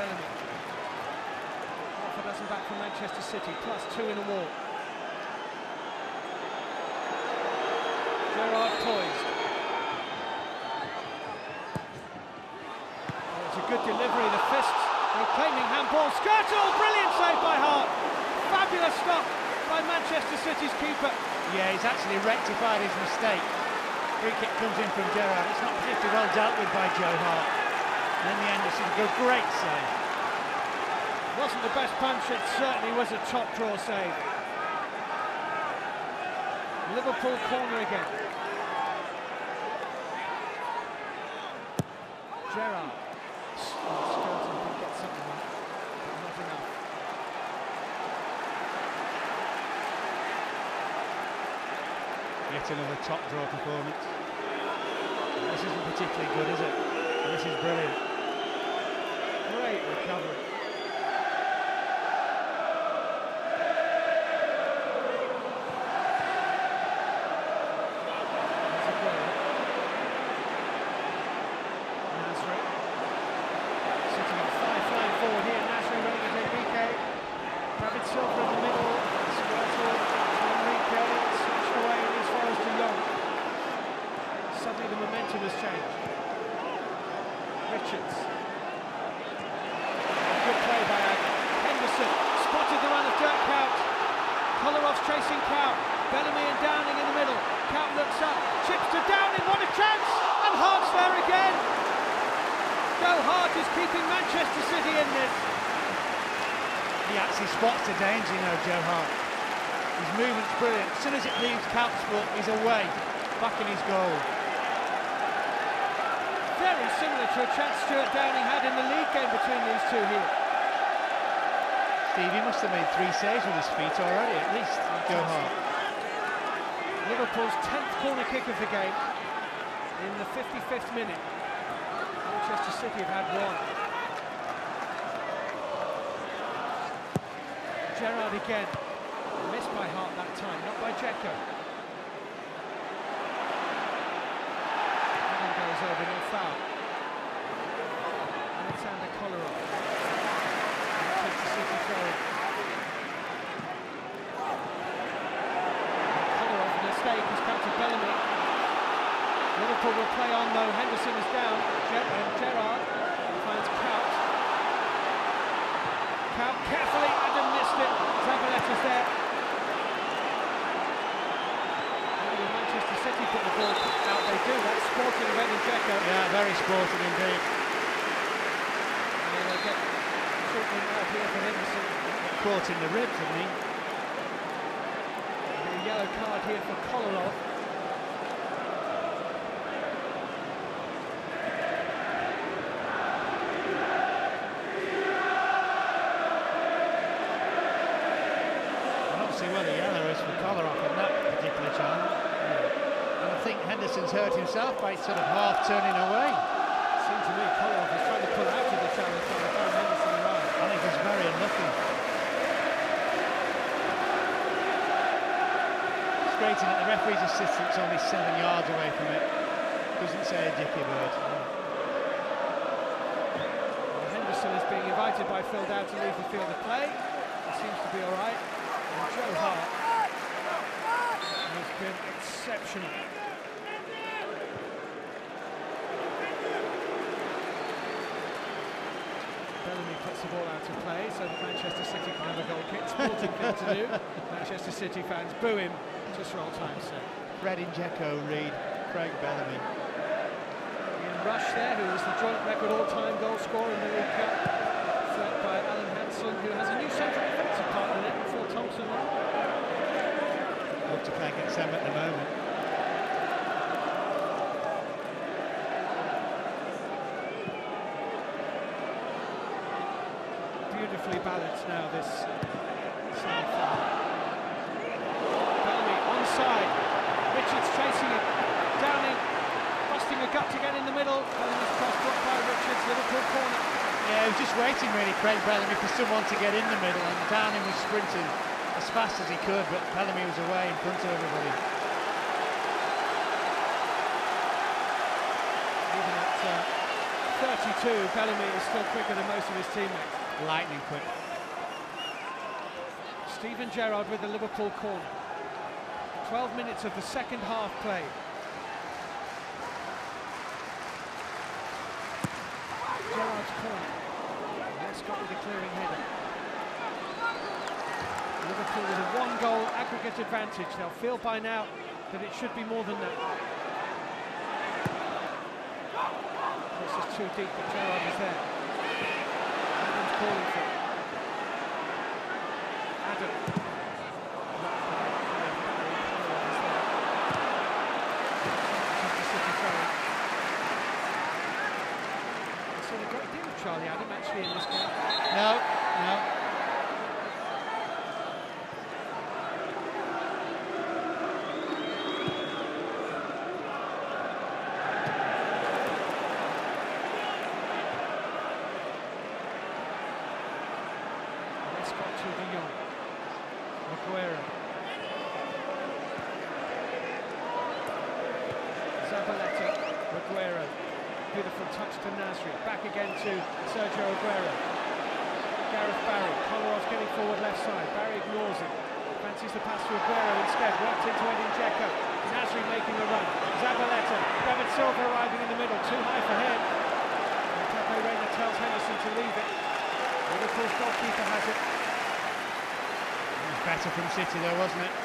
Half a dozen back from Manchester City, plus two in a wall. Gerrard poised. Oh, it's a good delivery, the fist They're claiming handball. Skrtel, brilliant save by Hart. Fabulous stop by Manchester City's keeper. Yeah, he's actually rectified his mistake. Free kick comes in from Gerrard. It's not particularly well dealt with by Joe Hart. And in the end, a good, great save. Wasn't the best punch, it certainly was a top draw save. Liverpool corner again. Gerrard. Oh, get. Yet another top draw performance. This isn't particularly good, is it? This is brilliant. Great recovery. There's Aguero. Nasri. Sitting at five flying forward here. Nasri running at Enrique. David Silva in the middle. Skrtel to Enrique. Switched away as far as De Jong. Suddenly the momentum has changed. Richards. Good play by Agger. Henderson spotted the run of Dirk Kuyt. Kolarov's chasing Kuyt. Bellamy and Downing in the middle. Kuyt looks up, chips to Downing, what a chance! And Hart's there again. Hart is keeping Manchester City in this. He actually spots the danger, you know, Joe Hart. His movement's brilliant. As soon as it leaves Kuyt's foot, he's away, back in his goal. Very similar to a chance Stewart Downing had in the league game between these two here. Steve, he must have made three saves with his feet already, at least, Joe Hart. Liverpool's 10th corner kick of the game in the 55th minute. Manchester City have had one. Gerrard again. Missed by Hart that time, not by Dzeko. Adam goes over, no foul. Alexander Kolarov. Manchester City throw. Kolarov, a mistake, has come to Bellamy. Liverpool will play on though, Henderson is down. Ger and Gerrard finds Kuyt. Kuyt carefully, Adam missed it. Zabaleta's there. And Manchester City put the ball out? They do, that's sporting of Edin Dzeko. Yeah, very sporting indeed. And they get treatment out here for Henderson. Caught in the ribs, didn't he? A yellow card here for Kolarov. I don't see where the yellow is for Kolarov in that particular chance. And I think Henderson's hurt himself by sort of half turning away. Seemed to me Kolarov was trying to pull out of the challenge the time Henderson arrived. I think he's very unlucky. Great that the referee's assistant's only seven yards away from it. Doesn't say a dicky bird. Well, Henderson is being invited by Phil Dowd to leave the field of play. He seems to be all right. And Joe Hart has been exceptional. Puts the ball out of play so that Manchester City can have a goal kick. Sporting thing to do. Manchester City fans boo him just for old time's sake. Fred Dzeko, Reed, Craig Bellamy. Ian Rush there, who is the joint record all-time goal scorer in the League Cup, third by Alan Hansen, who has a new central defensive partner in Phil Thompson. Look to play against them at the moment. Beautifully balanced now, this. Bellamy onside, Richards chasing it, Downing busting a gut to get in the middle, Bellamy's cross blocked by Richards, Liverpool corner. Yeah, he was just waiting really, Craig Bellamy, for someone to get in the middle and Downing was sprinting as fast as he could, but Bellamy was away in front of everybody. Even at uh, 32, Bellamy is still quicker than most of his teammates. Lightning quick. Steven Gerrard with the Liverpool corner. 12 minutes of the second half played. Gerrard's corner. Lescott with a clearing header. Liverpool with a one-goal aggregate advantage. They'll feel by now that it should be more than that. This is too deep, but Gerrard is there. Calling for City, though, wasn't it?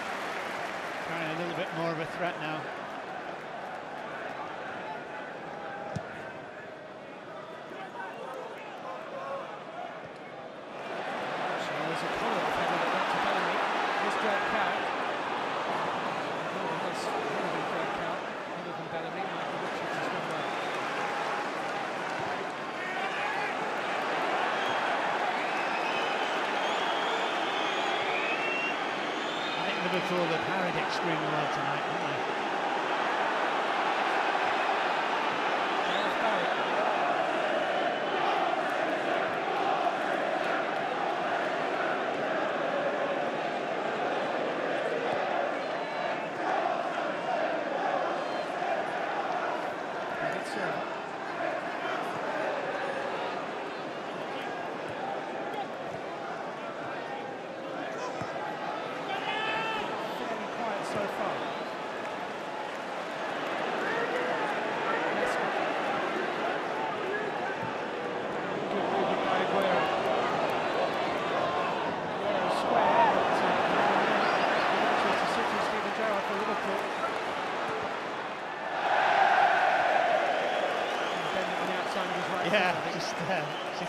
sure that Harrod extremely well tonight.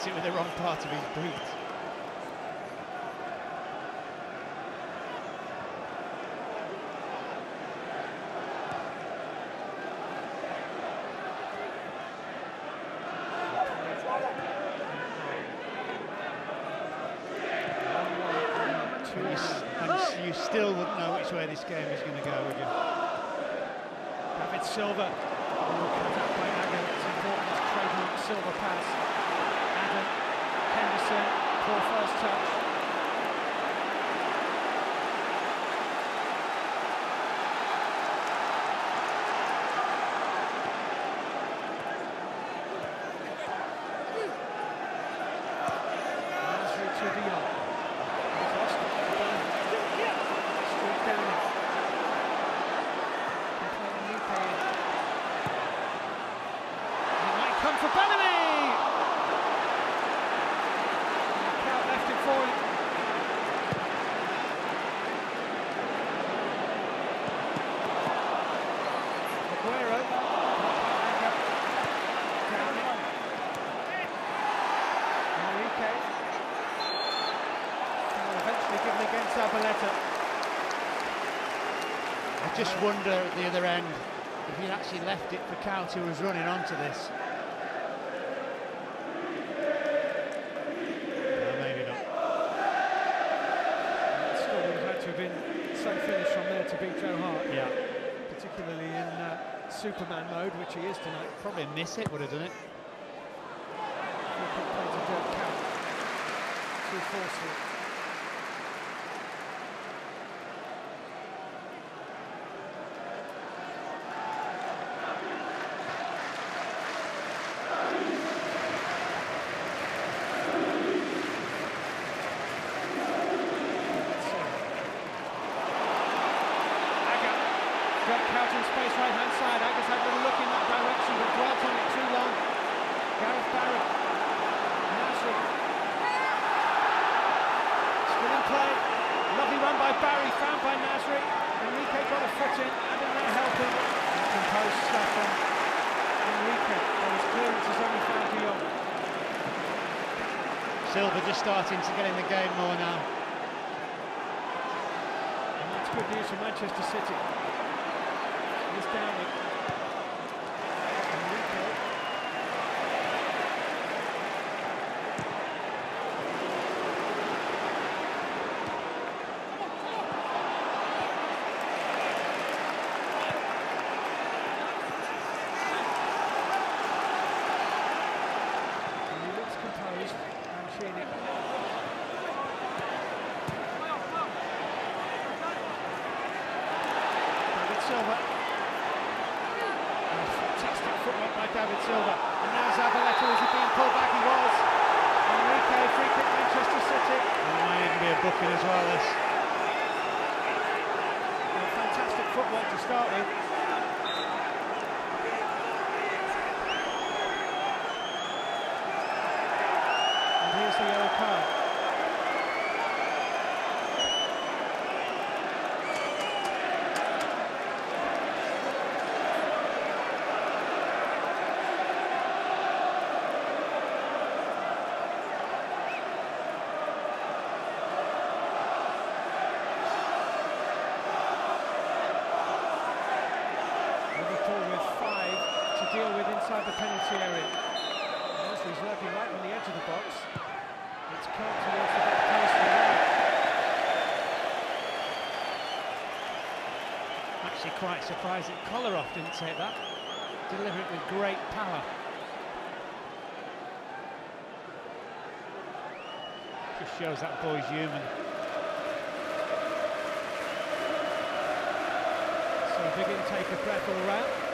it with the wrong part of his boot. You, still wouldn't know which way this game is going to go, would you? David Silva. Oh, cut out by Agger. It's important. Trademark Silva pass. Jensen for first touch. wonder at the other end if he'd actually left it for Couch who was running onto this. No, maybe not. It still would have had to have been some finish from there to beat Joe Hart. Yeah. Particularly in uh, Superman mode, which he is tonight. Probably miss it, would have done it. Too forceful. starting to get in the game more now. And that's good news for Manchester City. surprised that Kolarov didn't take that. Deliver it with great power. Just shows that boy's human. So big intake of breath all round.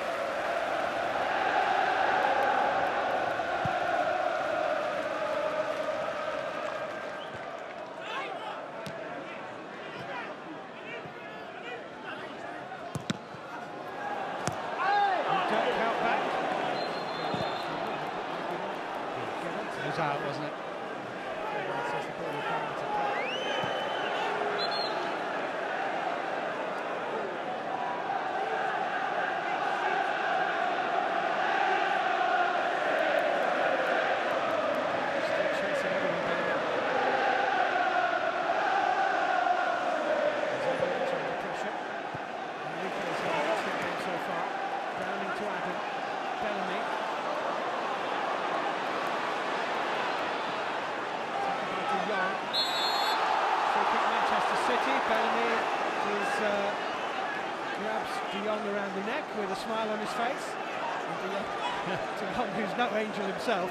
himself.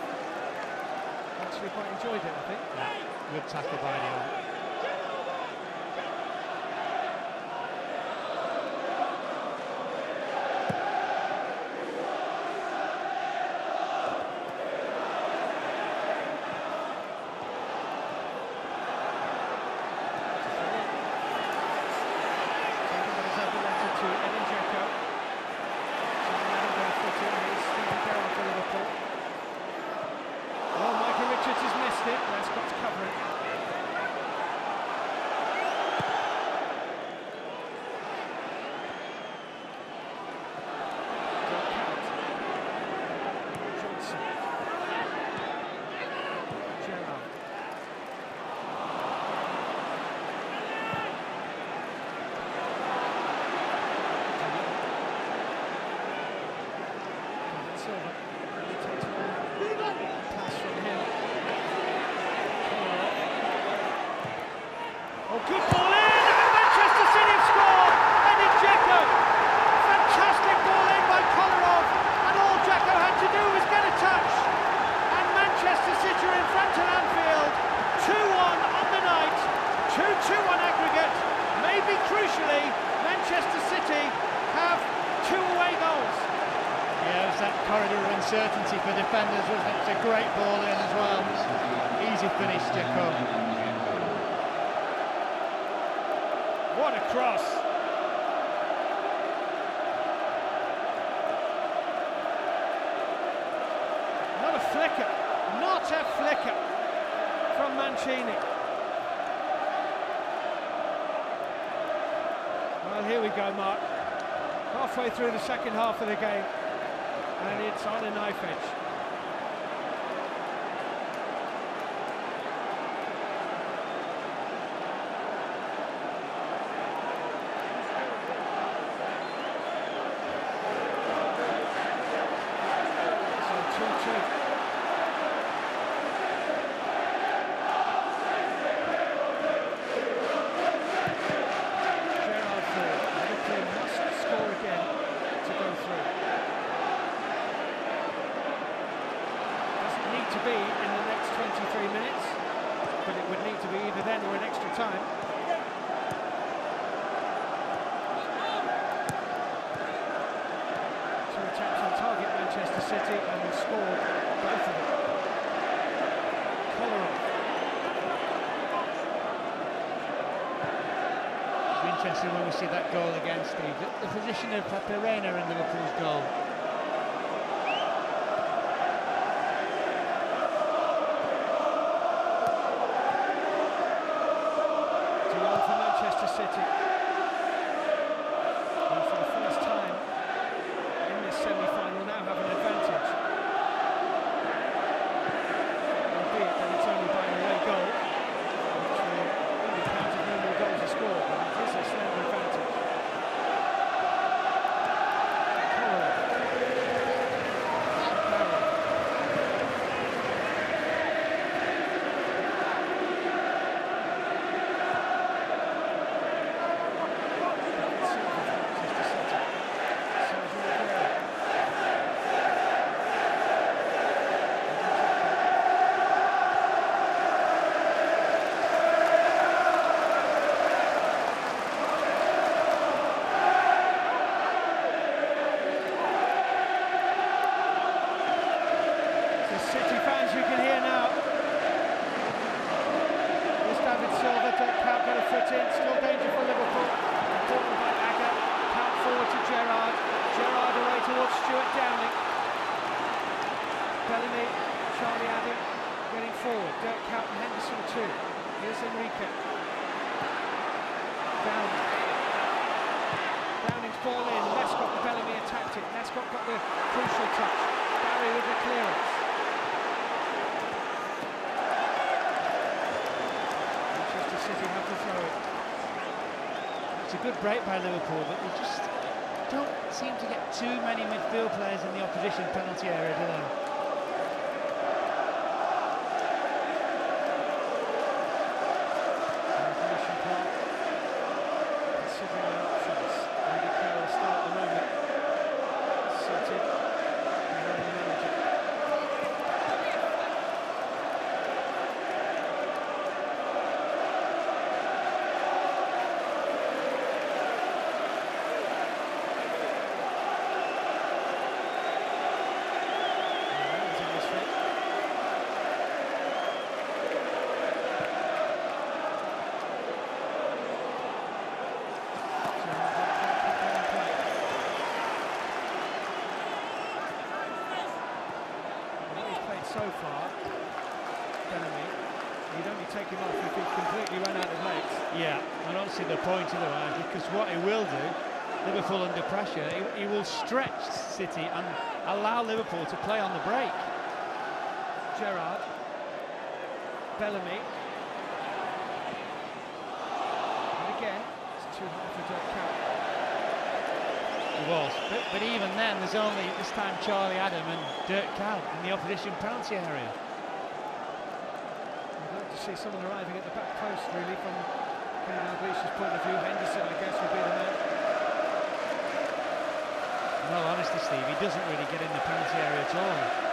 Actually quite enjoyed it, I think. Yeah. Good tackle by What a cross! Not a flicker, not a flicker from Mancini. Well, here we go, Mark. Halfway through the second half of the game, and it's on a knife edge. see that goal again, Steve. The, the position of Pepe in Liverpool's goal break by Liverpool, but they just don't seem to get too many midfield players in the opposition penalty area, do they? Liverpool under pressure, he, he will stretch City and allow Liverpool to play on the break. Gerrard, Bellamy, and again, it's too hard for Dirk Kuyt. It was, but, but, even then, there's only this time Charlie Adam and Dirk Kuyt in the opposition penalty area. I'd like to see someone arriving at the back post, really, from Kenny Dalglish's point of view. Henderson, I guess, would be the man. Well, honestly, Steve, he doesn't really get in the penalty area at all.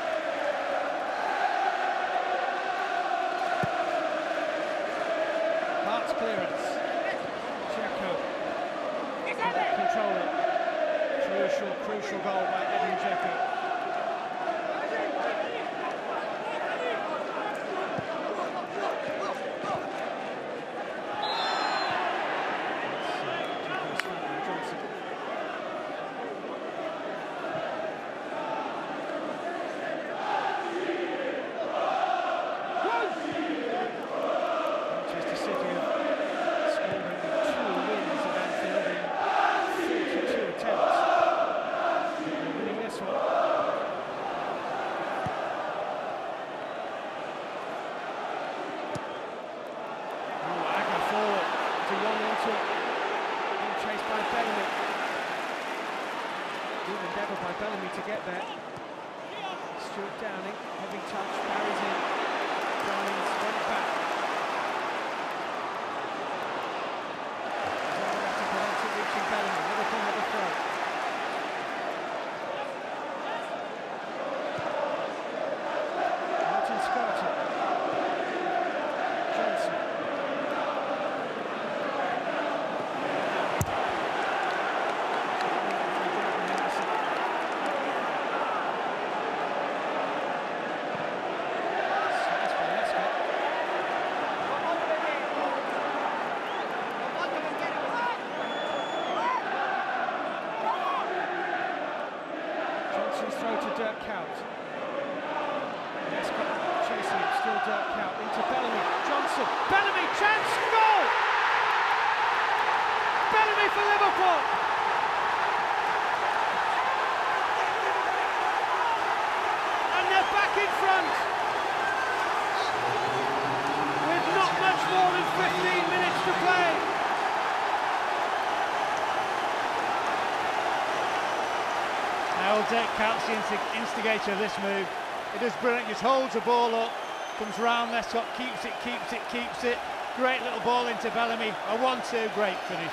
Now the insti- instigator of this move. He does brilliant, just holds the ball up, comes round, Lescott keeps it, keeps it, keeps it. Great little ball into Bellamy. A 1-2, great finish.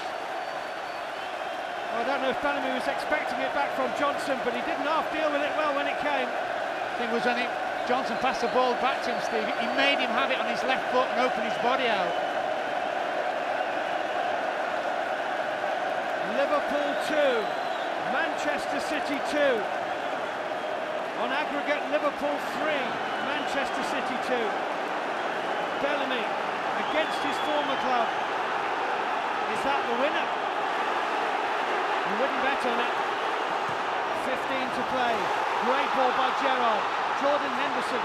I don't know if Bellamy was expecting it back from Johnson, but he didn't half deal with it well when it came. I thing was when it, Johnson passed the ball back to him, Steve, he made him have it on his left foot and open his body out. Liverpool 2, Manchester City 2. On aggregate, Liverpool 3, Manchester City 2. Bellamy against his former club. Is that the winner? You wouldn't bet on it. 15 to play. Great ball by Gerrard. Jordan Henderson.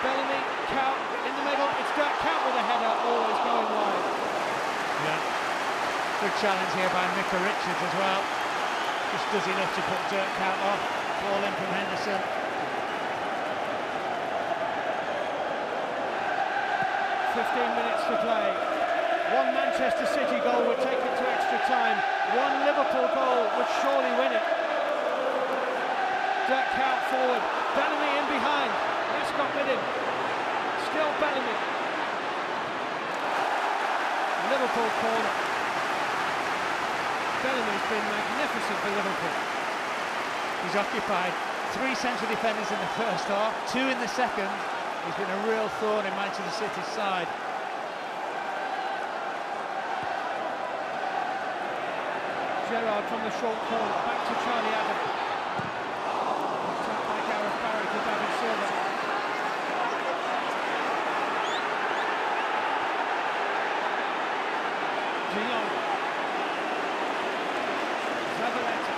Bellamy, Kuyt in the middle. It's Dirk Kuyt with a header, always going wide. Yeah. Good challenge here by Micah Richards as well. Just does enough to put Dirk Kuyt off. Ball in from Henderson. 15 minutes to play. One Manchester City goal would take it to extra time. One Liverpool goal would surely win it. Dirk Kuyt forward. Bellamy in behind. Lescott with him. Still Bellamy. Liverpool corner. Bellamy's been magnificent for Liverpool. He's occupied three central defenders in the first half, two in the second. He's been a real thorn in Manchester City's side. Gerrard from the short corner, back to Charlie Adam. Tap by Gareth Barry to David Silva. De Jong. Zabaleta.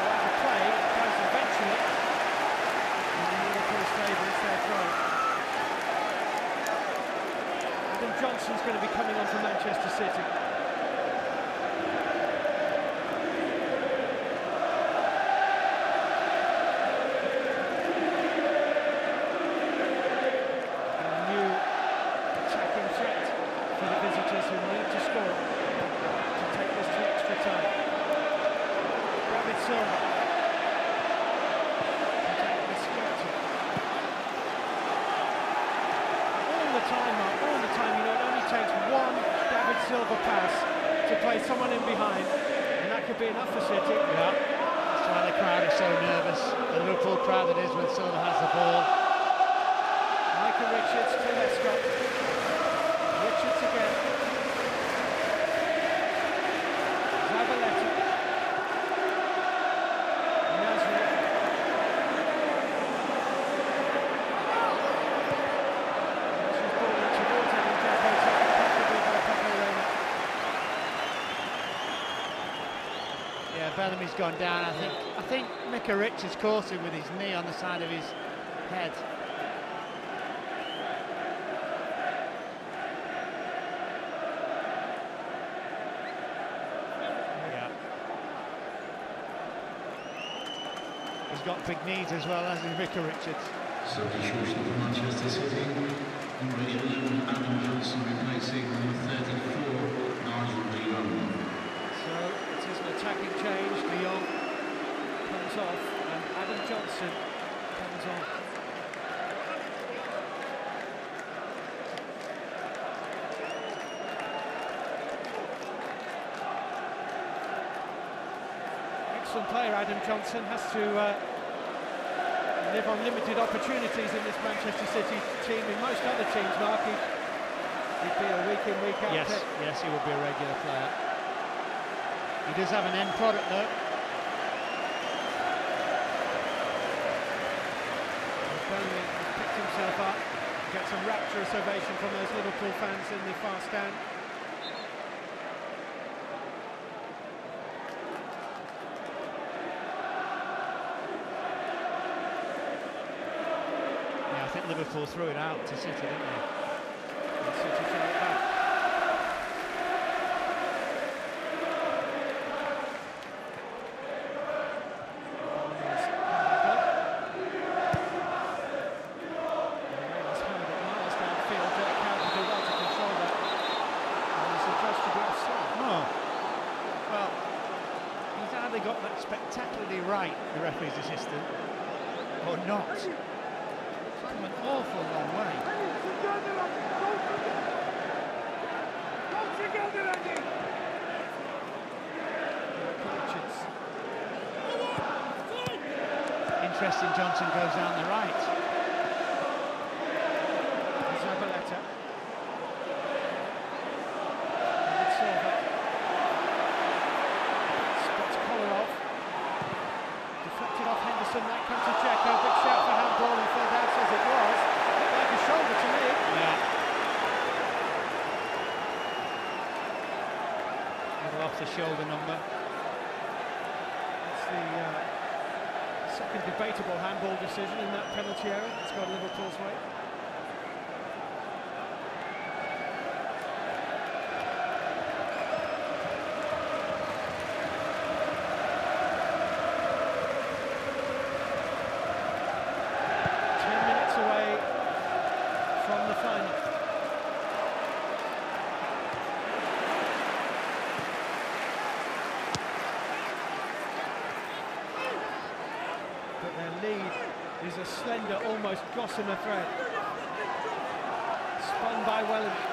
Well, the play goes eventually. In Liverpool's favour, it's their throw. Adam Johnson's going to be coming on for Manchester City. A new attacking threat for the visitors who need to score to take this to extra time. David Silva. Contact with Skrtel. all the time, Mark, all the time. You know, it only takes one David Silva pass to play someone in behind, and that could be enough for City. Yeah. That's why the crowd is so nervous. The Liverpool crowd that is when Silva has the ball. Micah Richards to Lescott. Richards again. Zabaleta. Nasri. Nasri's ball in towards Edin Dzeko, taken comfortably by Pepe Reina. Yeah, Bellamy's gone down. I think I think Micah Richards caught him with his knee on the side of his head. He's got big knees as well, as is Micah Richards. For Manchester City. Number 11, Adam Johnson replacing number 34, Nigel de Jong. So it is an attacking change. De Jong comes off and Adam Johnson comes on. Excellent player, Adam Johnson has to uh, live on limited opportunities in this Manchester City team. In most other teams, Mark, he'd, he'd be a week in, week out Yes, pick. yes, he would be a regular player. He does have an end product though. Bellamy picked himself up, gets some rapturous ovation from those Liverpool fans in the far stand. Think Liverpool threw it out to City, didn't they? And City throw it back. Barnes back up. And Reynolds hammered it miles downfield. Dirk Kuyt did well to control that. And he's adjudged to be offside. Oh. Well, he's either got that spectacularly right, the referee's assistant, or not. It's come an awful long way. Richards. Interesting, Johnson goes down the right. Zabaleta. David Silva. Spots Kolarov. Deflected off Henderson. That comes to Dzeko. Big shout for handball and Phil Dowd says it was. Looked like a shoulder to me. Yeah. Little off the shoulder number. It's the uh, second debatable handball decision in that penalty area. It's got Liverpool's way. Ten minutes away from the final. but their lead is a slender, almost gossamer thread. Spun by Wellington.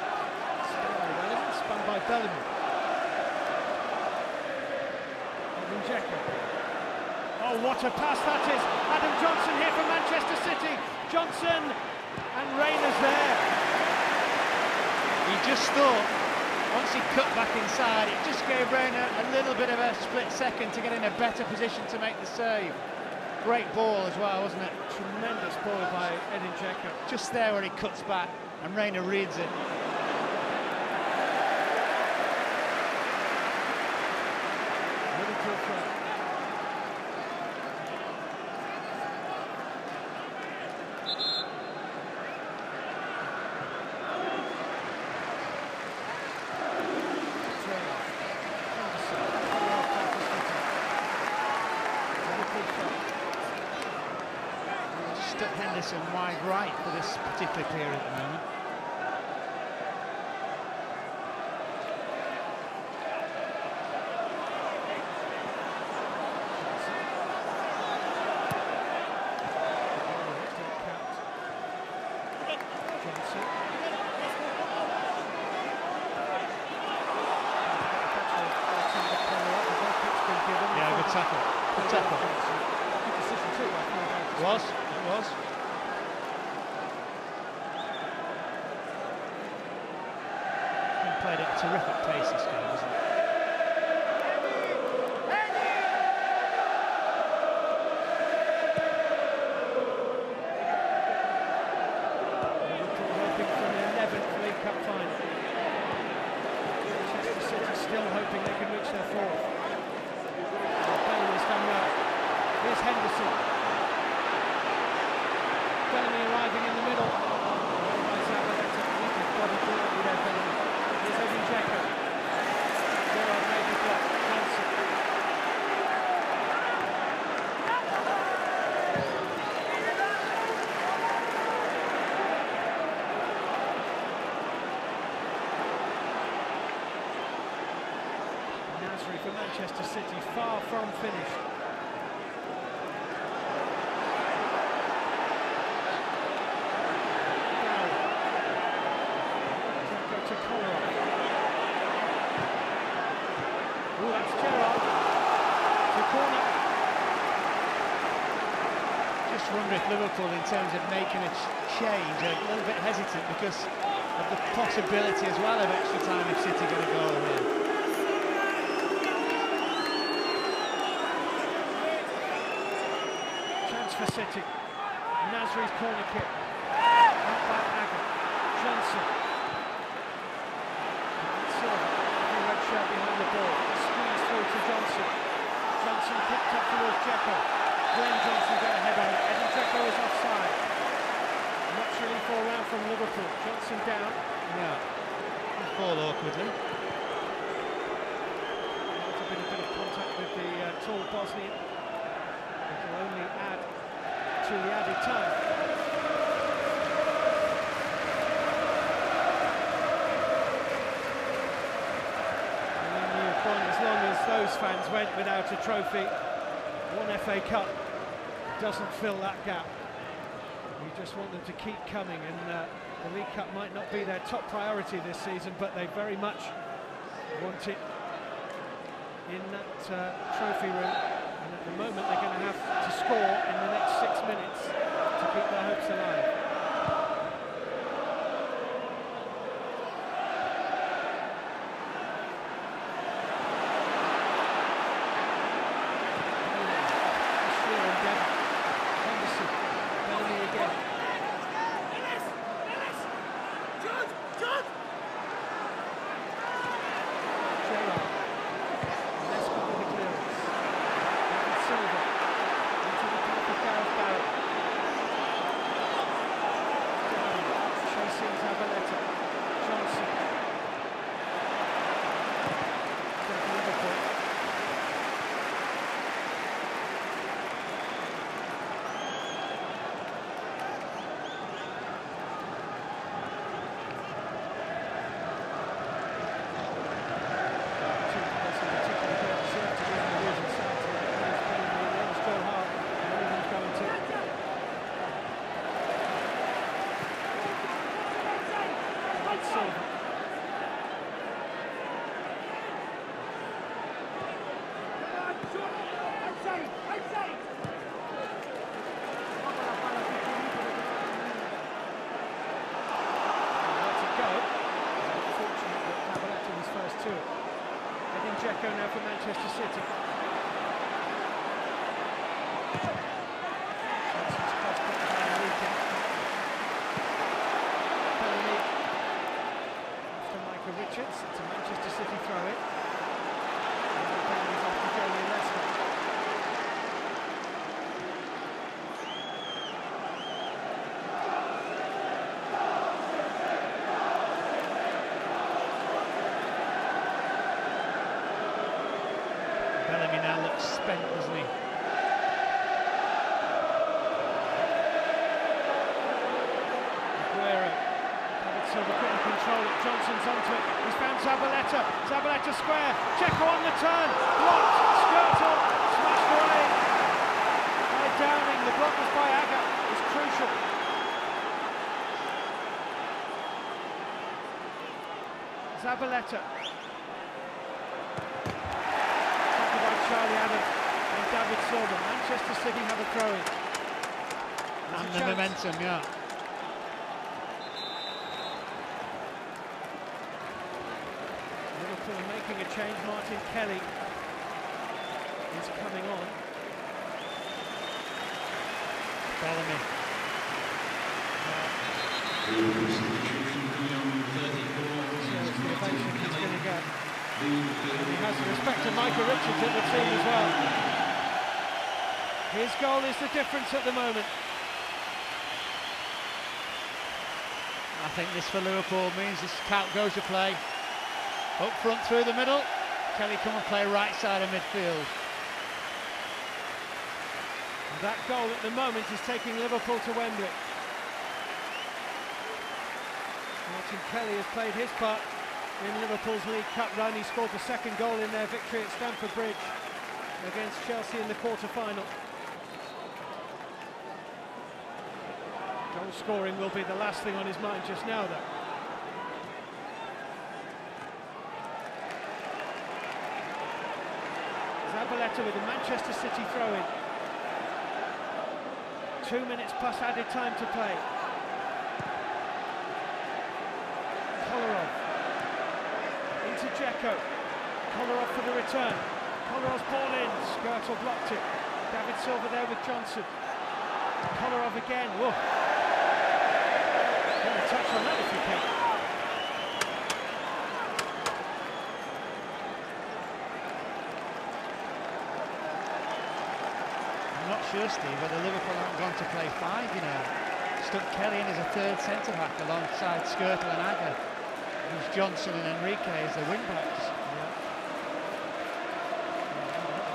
Spun by Wellington, spun by. Edin Dzeko. Oh, what a pass that is! Adam Johnson here for Manchester City. Johnson and Reina's there. He just thought, once he cut back inside, it just gave Rayner a little bit of a split second to get in a better position to make the save. Great ball as well, wasn't it? Tremendous ball by Edin Dzeko. Just there where he cuts back, and Reina reads it. Throw. Stuck Henderson wide right for this particular period at the moment. Yeah, good tackle. Good tackle. It was, it was. He played at a terrific pace this game, wasn't it? Liverpool hoping for an 11th League Cup final. Manchester City still hoping they can reach their fourth. Oh, Bellamy's done well. Here's Henderson. Bellamy arriving in the middle. Well by Zabaleta. He's got it brilliantly there, Bellamy. Here's Edin Dzeko. Gerrard made the block. Johnson. Nasri for Manchester City, far from finished. Down. Dzeko to Kolarov. Ooh, that's Gerrard. To corner. Just in terms of making a change, a little bit hesitant because of the possibility as well of extra time if City get a goal here. Chance for City. Nasri's corner kick. Out by Agger. Johnson. Silva. Red shirt behind the ball. Squeeze through to Johnson. Johnson picked up towards Dzeko. Glenn Johnson got ahead on Edin is offside. Much relief all round from Liverpool. Johnson down. Yeah. Fall awkwardly. Have been a bit of contact with the uh, tall Bosnian. It will only add to the added time. And then you've gone as long as those fans went without a trophy. One FA Cup doesn't fill that gap. You just want them to keep coming, and uh, the League Cup might not be their top priority this season, but they very much want it in that uh, trophy room. And at the moment, they're going to have to score in the next six minutes to keep their hopes alive. Zabaleta square. Dzeko on the turn. Blocked. Skrtel. Smashed away. By Downing. The block was by Agger. It's crucial. Zabaleta. Tackled by Charlie Adam and David Silva. Manchester City have a throw in. And the chance. momentum, yeah. Liverpool making a change. Martin Kelly is coming on. Follow me. substitution beyond 34 Shows is the Martin ovation he's going to Kelly. get. Leave And he has the respect of Micah Richards in the team as well. His goal is the difference at the moment. I think this for Liverpool means this count goes to play. Up front through the middle. Kelly come and play right side of midfield. That goal at the moment is taking Liverpool to Wembley. Martin Kelly has played his part in Liverpool's League Cup run. He scored the second goal in their victory at Stamford Bridge against Chelsea in the quarter-final. Goal scoring will be the last thing on his mind just now, though. Zabaleta with a Manchester City throw-in. Two minutes plus added time to play. Kolarov into Dzeko. Kolarov for the return. Kolarov's ball in. Skrtel blocked it. David Silva there with Johnson. Kolarov again. Whoa. Get a touch on that if you can. Sure, Steve, whether Liverpool haven't gone to play five, you know. stuck Kelly in as a third centre back alongside Skrtel and Agger. Johnson and Enrique as the wing backs.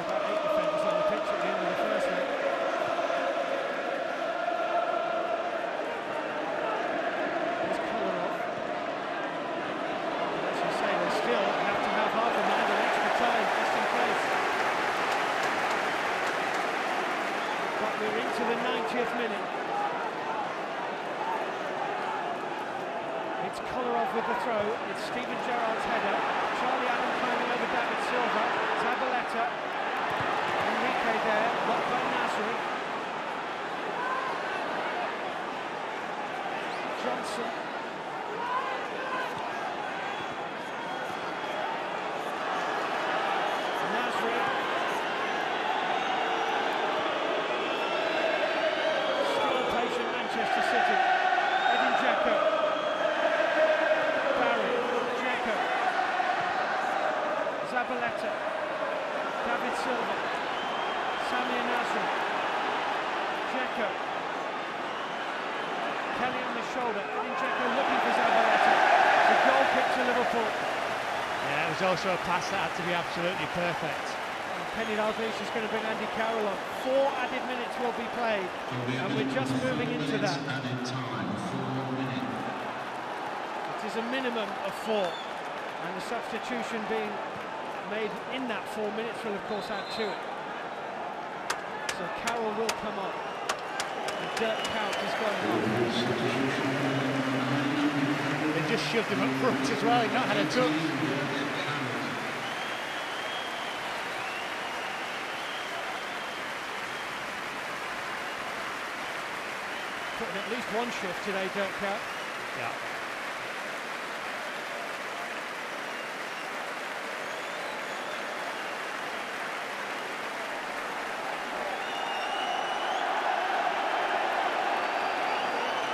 About eight defenders on the pitch at the end of the first leg. There's Kolarov. As you say, they still have to have half a man of extra time just in case. But we're into the 90th minute. It's Kolarov with the throw. It's Steven Gerrard's header. Charlie Adam climbing over David Silva. Zabaleta. Enrique there. Blocked by Nasri. Johnson. Nasri. Still patient Manchester City. Edin Dzeko. Barry, Dzeko, Zabaleta, David Silva, Samir Nasri, Dzeko, Kelly on the shoulder, Edin Dzeko looking for Zabaleta. It's a goal kick to Liverpool. Yeah, it was also a pass that had to be absolutely perfect. And Kenny Dalglish is going to bring Andy Carroll on. Four added minutes will be played, be and we're just moving into that. Added time, four minutes. It is a minimum of four, and the substitution being made in that four minutes will of course add to it. So Carroll will come on. The dirt count is going on. They just shoved him up front as well, he'd not had a touch. Putting at least one shift today, Dirk Kuyt. Yeah.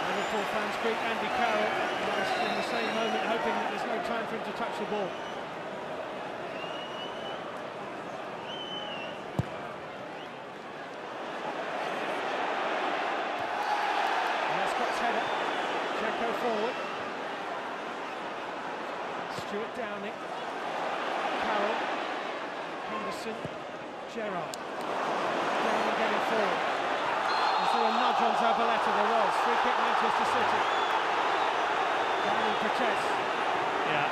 Liverpool fans greet Andy Carroll in the same moment hoping that there's no time for him to touch the ball. Scott's header. Dzeko forward. Stewart Downing. Carroll. Henderson. Gerrard. Downing getting forward. Was there a nudge on Zabaleta? There was. Free kick Manchester City. Downing protests. Yeah.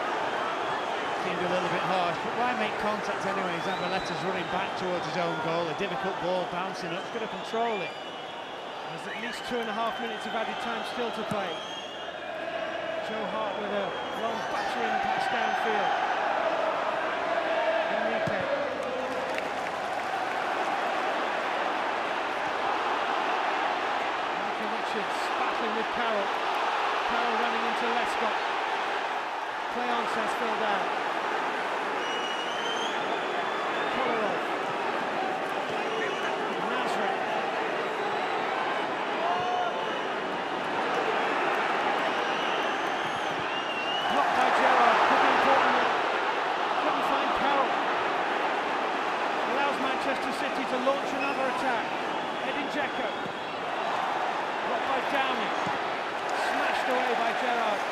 Seemed a little bit harsh, but why make contact anyway? Zabaleta's running back towards his own goal, a difficult ball bouncing up, he's got to control it. There's at least two and a half minutes of added time still to play. Hart with a long battering pass downfield. Enrique. Micah Richards battling with Carroll. Carroll running into Lescott. Play on, says Phil Dowd. Kolarov. Nasri. Blocked by Gerrard, could be important. there. Couldn't find Carroll. Allows Manchester City to launch another attack. Edin Dzeko. Blocked by Downing. Smashed away by Gerrard.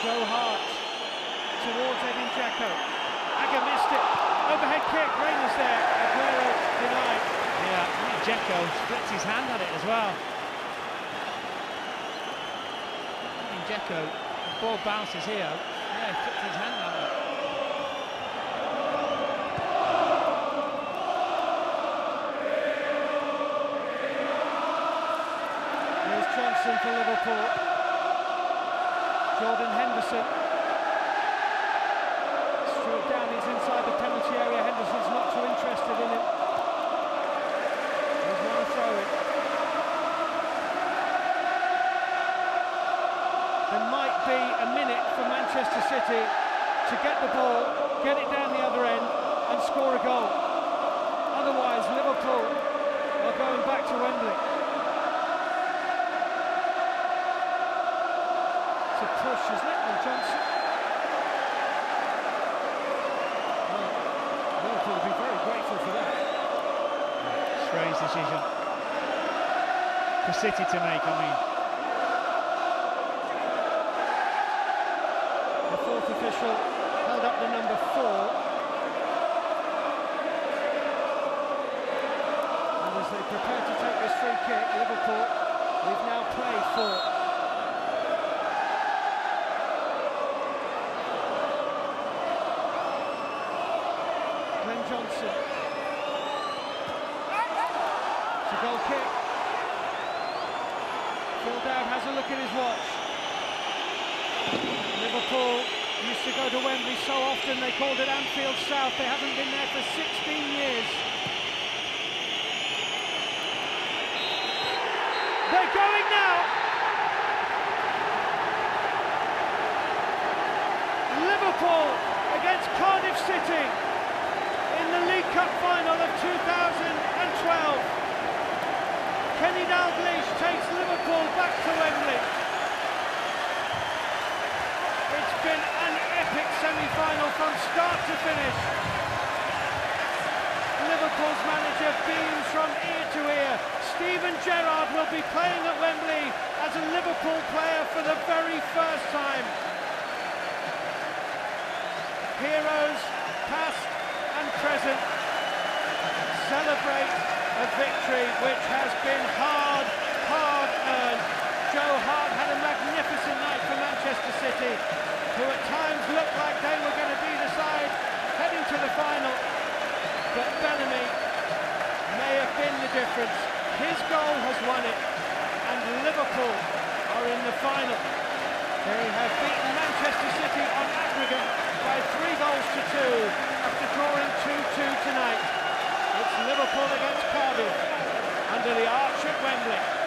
Joe Hart towards Edin Dzeko. Agger missed it. Overhead kick. Reina's there. Aguero denied. Yeah, I think Dzeko splits his hand at it as well. I think Dzeko, the ball bounces here. Yeah, he flips his hand at it. Here's Johnson for Liverpool. Jordan Henderson. Manchester City to get the ball, get it down the other end and score a goal. Otherwise, Liverpool are going back to Wembley. It's a push, isn't it, Johnson? Well, Liverpool will be very grateful for that. Strange decision for City to make, I mean. Official held up the number four. And as they prepare to take this free kick, Liverpool, we've now played four. Johnson. It's a goal kick. Phil Dowd has a look at his watch. Liverpool used to go to Wembley so often they called it Anfield South. They haven't been there for 16 years. They're going now. Liverpool against Cardiff City in the League Cup final of 2012. Kenny Dalglish takes Liverpool back to Wembley. It's been epic semi-final from start to finish. Liverpool's manager beams from ear to ear. Steven Gerrard will be playing at Wembley as a Liverpool player for the very first time. Heroes, past and present, celebrate a victory which has been hard earned. Joe Hart had a magnificent night for Manchester City, who at times looked like they were going to be the side heading to the final. But Bellamy may have been the difference. His goal has won it, and Liverpool are in the final. They have beaten Manchester City on aggregate by three goals to two after drawing 2-2 tonight. It's Liverpool against Cardiff under the arch at Wembley.